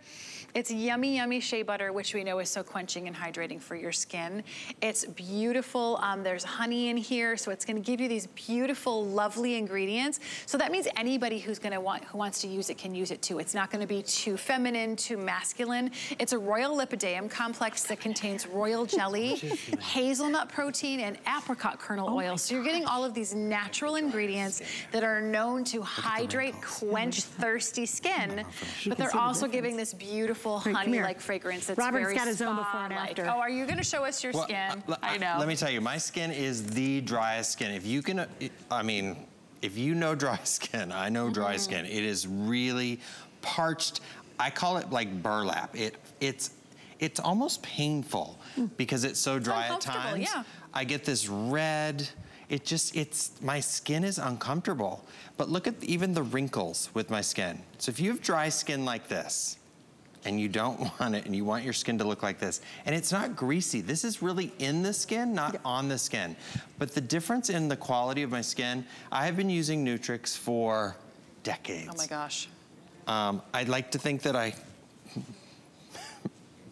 it's yummy, yummy shea butter, which we know is so quenching and hydrating for your skin. It's beautiful, um, there's honey in here, so it's gonna give you these beautiful, lovely ingredients. So that means anybody who's gonna want, who wants to use it can use it too. It's not gonna be too feminine, too masculine. It's a royal lipidium complex that contains royal jelly, hazelnut protein, and apricot kernel Oh oil. So you're getting all of these natural ingredients that are known to hydrate, quench thirsty skin, but they're also giving this beautiful Right, come here. honey-like fragrance that's Robert's very got his own before and spa-like. after. Oh, are you gonna show us your Well, skin? uh, I know. Let me tell you, my skin is the driest skin. If you can, uh, I mean, if you know dry skin, I know dry Mm-hmm. skin. It is really parched. I call it like burlap. It it's it's almost painful because it's so dry at uncomfortable, times. yeah. I get this red. It just it's my skin is uncomfortable. But look at even the wrinkles with my skin. So if you have dry skin like this, and you don't want it and you want your skin to look like this. And it's not greasy. This is really in the skin, not on the skin. But the difference in the quality of my skin, I have been using Nutrix for decades. oh my gosh. Um, I'd like to think that I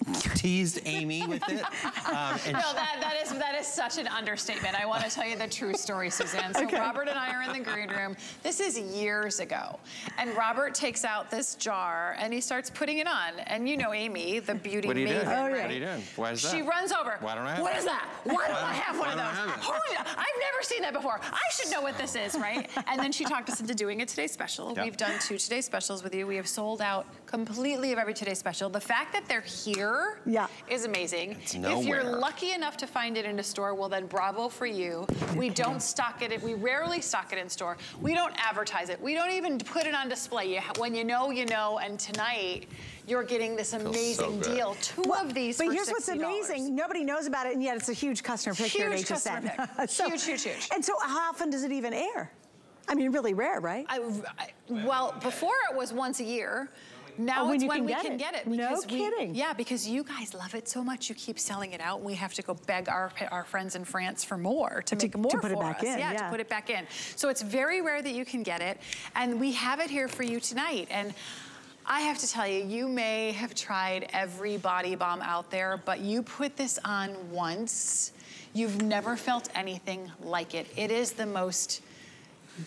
teased Amy with it. Um, and No, that, that is that is such an understatement. I want to tell you the true story, Suzanne. So Okay. Robert and I are in the green room. This is years ago. And Robert takes out this jar and he starts putting it on. And you know Amy, the beauty What are you doing? Oh, yeah. right? What are you doing? Why is that? She runs over. Why don't I have What it? is that? Why don't I have one of those? have? Holy, I've never seen that before. I should know what this is, right? and then she talked us into doing a Today Special. Yeah. We've done two Today Specials with you. We have sold out completely of every Today Special. The fact that they're here Yeah. is amazing. It's If you're lucky enough to find it in a store, well then bravo for you. We don't stock it, we rarely stock it in store. We don't advertise it. We don't even put it on display. When you know, you know, and tonight you're getting this amazing good. deal. Two of these But for here's what's $60. amazing. Nobody knows about it, and yet it's a huge customer pick here at Huge customer HSN. pick. Huge, huge, huge. And so how often does it even air? I mean, really rare, right? I, I- well, before it was once a year. Now Oh, when it's you when can we get can it. get it. No because we- kidding. yeah, because you guys love it so much, you keep selling it out. and We have to go beg our our friends in France for more to, To- make more to put it for back us. in, yeah, yeah. to put it back in. So it's very rare that you can get it, and we have it here for you tonight. And I have to tell you, you may have tried every body balm out there, but you put this on once, you've never felt anything like it. It is the most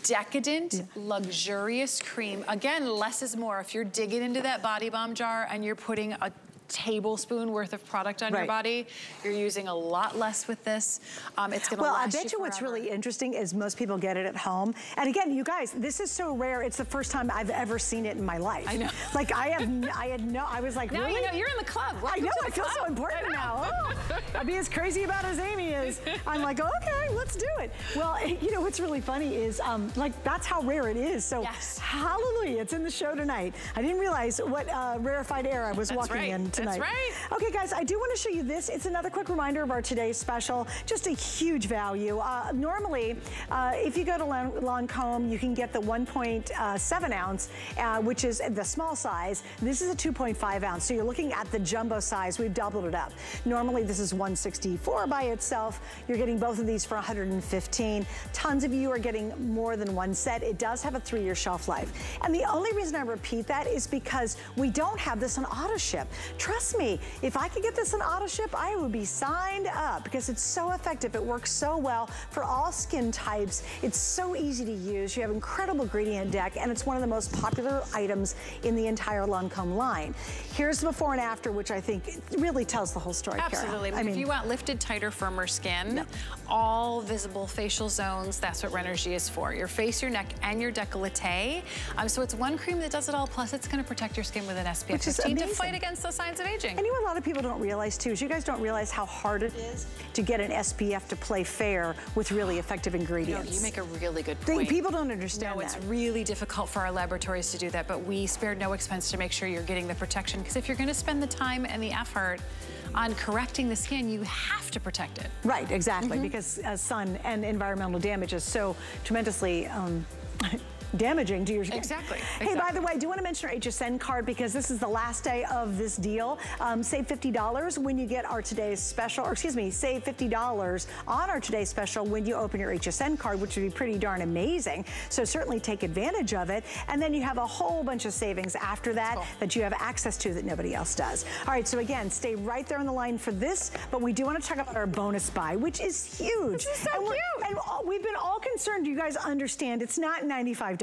decadent, luxurious cream. Again, less is more. If you're digging into that body bomb jar and you're putting a tablespoon worth of product on your body, you're using a lot less with this. Um, it's gonna Well, I last bet you what's really interesting is most people get it at home. And again, you guys, this is so rare. It's the first time I've ever seen it in my life. I know. Like I have, I had no, I was like, Now really? you know, you're in the club. I know, I feel so important now. Oh, I'd be as crazy about it as Amy is. I'm like, okay, let's do it. Well, you know, what's really funny is, um, like, that's how rare it is. So, Yes. hallelujah, it's in the show tonight. I didn't realize what uh, rarefied air I was That's walking right. in That's right. Okay, guys, I do want to show you this. It's another quick reminder of our today's special. Just a huge value. Uh, normally, uh, if you go to Lan- Lancome, you can get the 1.7 ounce, uh, which is the small size. This is a 2.5 ounce, so you're looking at the jumbo size. We've doubled it up. Normally, this is 164 by itself. You're getting both of these for 115. Tons of you are getting more than one set. It does have a three-year shelf life. And the only reason I repeat that is because we don't have this on auto ship. Trust me, if I could get this on auto ship, I would be signed up because it's so effective. It works so well for all skin types. It's so easy to use. You have incredible ingredient deck, and it's one of the most popular items in the entire Lancome line. Here's the before and after, which I think really tells the whole story, Absolutely. I mean, if you want lifted, tighter, firmer skin, all visible facial zones, that's what Renergie is for. Your face, your neck, and your décolleté. Um, so it's one cream that does it all, plus it's gonna protect your skin with an SPF Which is 15 to fight against those signs signs of aging. And you know what a lot of people don't realize too is you guys don't realize how hard it is to get an SPF to play fair with really effective ingredients. you make a really good point. people don't understand No, it's really difficult for our laboratories to do that, but we spared no expense to make sure you're getting the protection. Because if you're going to spend the time and the effort on correcting the skin, you have to protect it. Right, exactly, Mm-hmm. because uh, sun and environmental damage is so tremendously um, damaging to your skin. Exactly, Hey, by the way, I do want to mention our HSN card because this is the last day of this deal. Um, save $50 when you get our today's special, or excuse me, save $50 on our today's special when you open your HSN card, which would be pretty darn amazing. So certainly take advantage of it. And then you have a whole bunch of savings after that Cool. that you have access to that nobody else does. All right, so again, stay right there on the line for this, but we do want to talk about our bonus buy, which is huge. Which is so and cute. And all- we've been all concerned, you guys understand, it's not $95.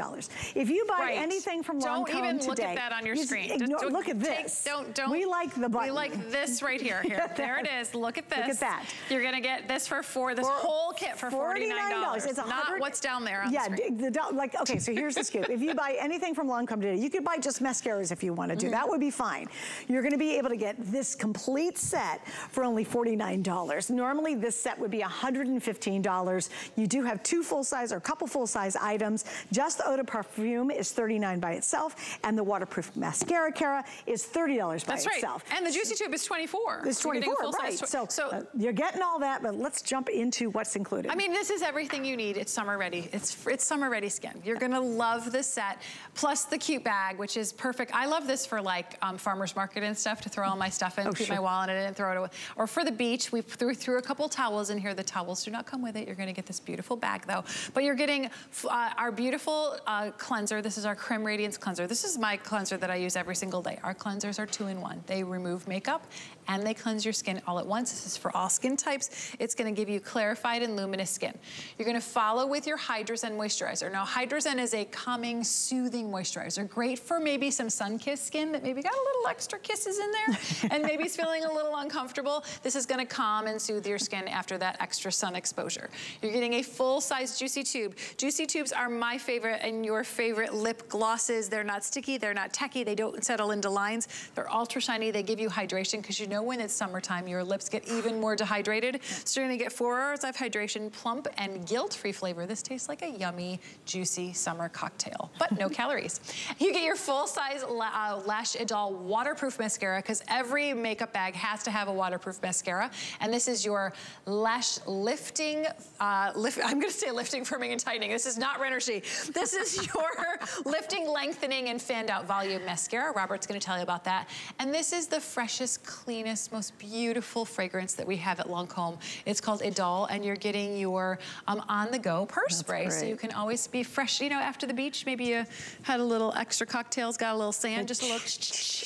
If you buy Right. anything from Don't Lancome even today, look at that on your you screen. Ignore, don't look at take- this. don't don't. We like the button. We like this right here. Here, there it is. Look at this. Look at that. You're gonna get this for four. This For whole kit for forty nine dollars. It's a Not what's down there on yeah, the the like okay. So here's the scoop. If you buy anything from Lancome today, you could buy just mascaras if you want to do. Mm-hmm. That would be fine. You're going to be able to get this complete set for only $49. Normally, this set would be $115. You do have two full size or a couple full size items. Just Eau de Parfum is 39 by itself, and the waterproof mascara Cara is $30 by That's right. itself. And the juicy tube is twenty four. It's 24, right? So, so uh, you're getting all that, but let's jump into what's included. I mean, this is everything you need. It's summer ready. It's it's summer ready skin. You're gonna love this set. Plus the cute bag, which is perfect. I love this for like um, farmer's market and stuff to throw all my stuff in, Oh, keep sure. my wallet in it and throw it away. Or for the beach, we threw, threw a couple towels in here. The towels do not come with it. You're gonna get this beautiful bag though. But you're getting uh, our beautiful uh, cleanser. This is our Creme Radiance cleanser. This is my cleanser that I use every single day. Our cleansers are two in one. They remove makeup and they cleanse your skin all at once. This is for all skin types. It's gonna give you clarified and luminous skin. You're gonna follow with your Hydra Zen moisturizer. Now, Hydra Zen is a calming, soothing moisturizer. Great for maybe some sun-kissed skin that maybe got a little extra kisses in there and maybe is feeling a little uncomfortable. This is gonna calm and soothe your skin after that extra sun exposure. You're getting a full-size Juicy Tube. Juicy Tubes are my favorite and your favorite lip glosses. They're not sticky, they're not tacky, they don't settle into lines. They're ultra shiny, they give you hydration because you know when it's summertime, your lips get even more dehydrated. So you're gonna get four hours of hydration, plump and guilt-free flavor. This tastes like a yummy, juicy summer cocktail, but no calories. You get your full-size uh, Lash Idôle waterproof mascara because every makeup bag has to have a waterproof mascara. And this is your lash lifting, uh, lift, I'm gonna say lifting, firming, and tightening. This is not Renergie. This is your lifting, lengthening, and fanned out volume mascara. Robert's gonna tell you about that. And this is the freshest, cleanest, most beautiful fragrance that we have at Lancome. It's called Idol, and you're getting your um, on-the-go purse spray. So you can always be fresh, you know, after the beach, maybe you had a little extra cocktails, got a little sand, just a little,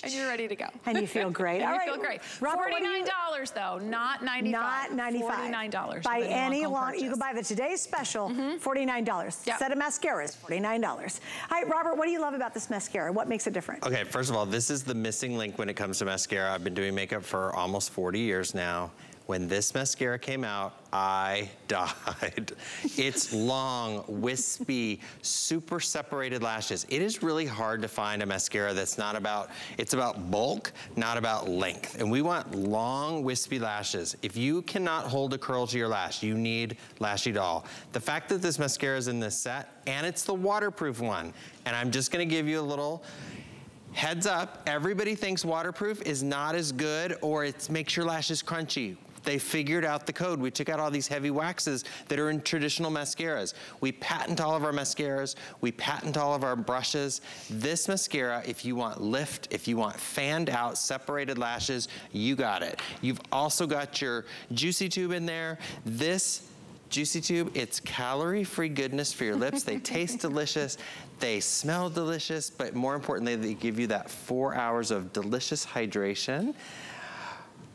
and you're ready to go. And you feel great. And All you feel great. Robert, what do you- $49 though, not 95 Not 95 $49. By any Lancome long, you can buy the today's special, $49. Yep. Set of mascaras, $49. All right, Robert, what do you love about this mascara? What makes it different? Okay, first of all, this is the missing link when it comes to mascara. I've been doing makeup for almost 40 years now. When this mascara came out, I died. It's long, wispy, super separated lashes. It is really hard to find a mascara that's not about, it's about bulk, not about length. And we want long, wispy lashes. If you cannot hold a curl to your lash, you need Lash Idôle. The fact that this mascara is in this set, and it's the waterproof one, and I'm just gonna give you a little Heads up, everybody thinks waterproof is not as good or it makes your lashes crunchy. They figured out the code. We took out all these heavy waxes that are in traditional mascaras. We patent all of our mascaras. We patent all of our brushes. This mascara, if you want lift, if you want fanned out, separated lashes, you got it. You've also got your Juicy Tube in there. This Juicy Tube, it's calorie-free goodness for your lips. They taste delicious, they smell delicious, but more importantly, they give you that four hours of delicious hydration.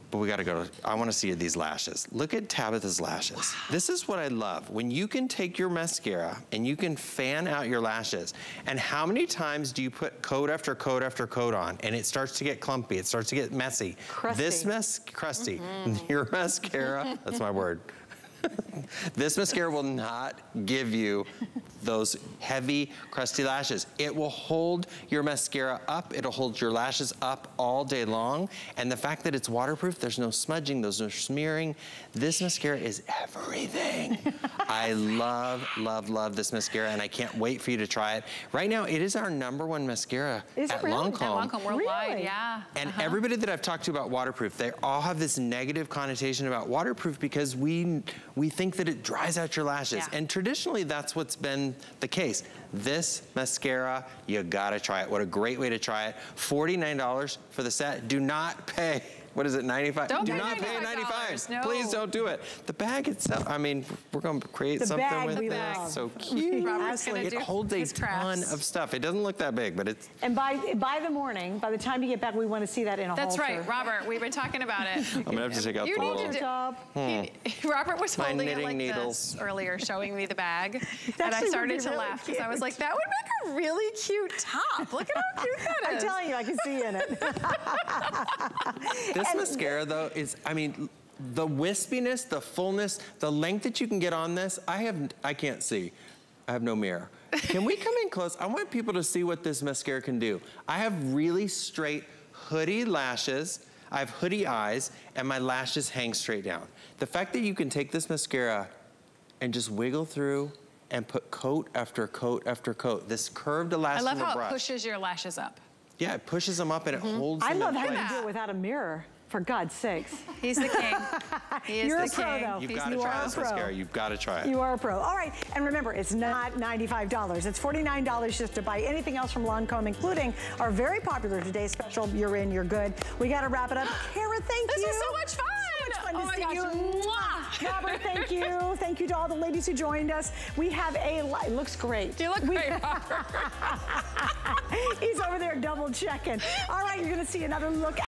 But we gotta go, to, I wanna see these lashes. Look at Tabitha's lashes. This is what I love. When you can take your mascara and you can fan out your lashes, and how many times do you put coat after coat after coat on, and it starts to get clumpy, it starts to get messy. Crusty. This mess, crusty. Mm-hmm. Your mascara, that's my word. This mascara will not give you those heavy, crusty lashes. It will hold your mascara up. It'll hold your lashes up all day long. And the fact that it's waterproof, there's no smudging, there's no smearing. This mascara is everything. I love, love, love this mascara, and I can't wait for you to try it. Right now, it is our number one mascara Is at really? At Lancome. At Lancome worldwide, Really? yeah. And Uh-huh. everybody that I've talked to about waterproof, they all have this negative connotation about waterproof because we we think that it dries out your lashes. Yeah. And traditionally, that's what's been the case. This mascara, you gotta try it. What a great way to try it. $49 for the set. Do not pay. What is it, 95? Don't Do pay not pay $95, 95. no. Please don't do it. The bag itself, I mean, we're gonna create The something bag with we this. love. So cute. Robert's gonna It do holds a his ton crafts. of stuff. It doesn't look that big, but it's And by by the morning, by the time you get back, we want to see that in a That's halter. right, Robert. We've been talking about it. I'm gonna have to take out You the need little. to do- Job. He- hmm. Robert was My holding it knitting like needles. this earlier, showing me the bag, and I started to really laugh because I was like, "That would make a really cute top. Look at how cute that I'm telling you, I can see in it. This mascara though is, I mean, the wispiness, the fullness, the length that you can get on this, I have, I can't see. I have no mirror. Can we come in close? I want people to see what this mascara can do. I have really straight hoodie lashes. I have hoodie eyes and my lashes hang straight down. The fact that you can take this mascara and just wiggle through and put coat after coat after coat. This curved I elastic love how it brush. pushes your lashes up. Yeah, it pushes them up and it mm-hmm. holds I them love how place. you do it without a mirror. For God's sakes. He's the king. He is You're the a pro, king. though. You've got to You try are a this pro. mascara. You've got to try it. You are a pro. All right, and remember, it's not $95. It's $49 just to buy anything else from Lancome, including our very popular today's special, You're In, You're Good. We got to wrap it up. Kara, thank This you. This was so much fun. Fun Oh to my see gosh. you. Mwah. Robert, thank you. Thank you to all the ladies who joined us. We have a, li- it looks great. You look We- great. He's over there double checking. All right, you're going to see another look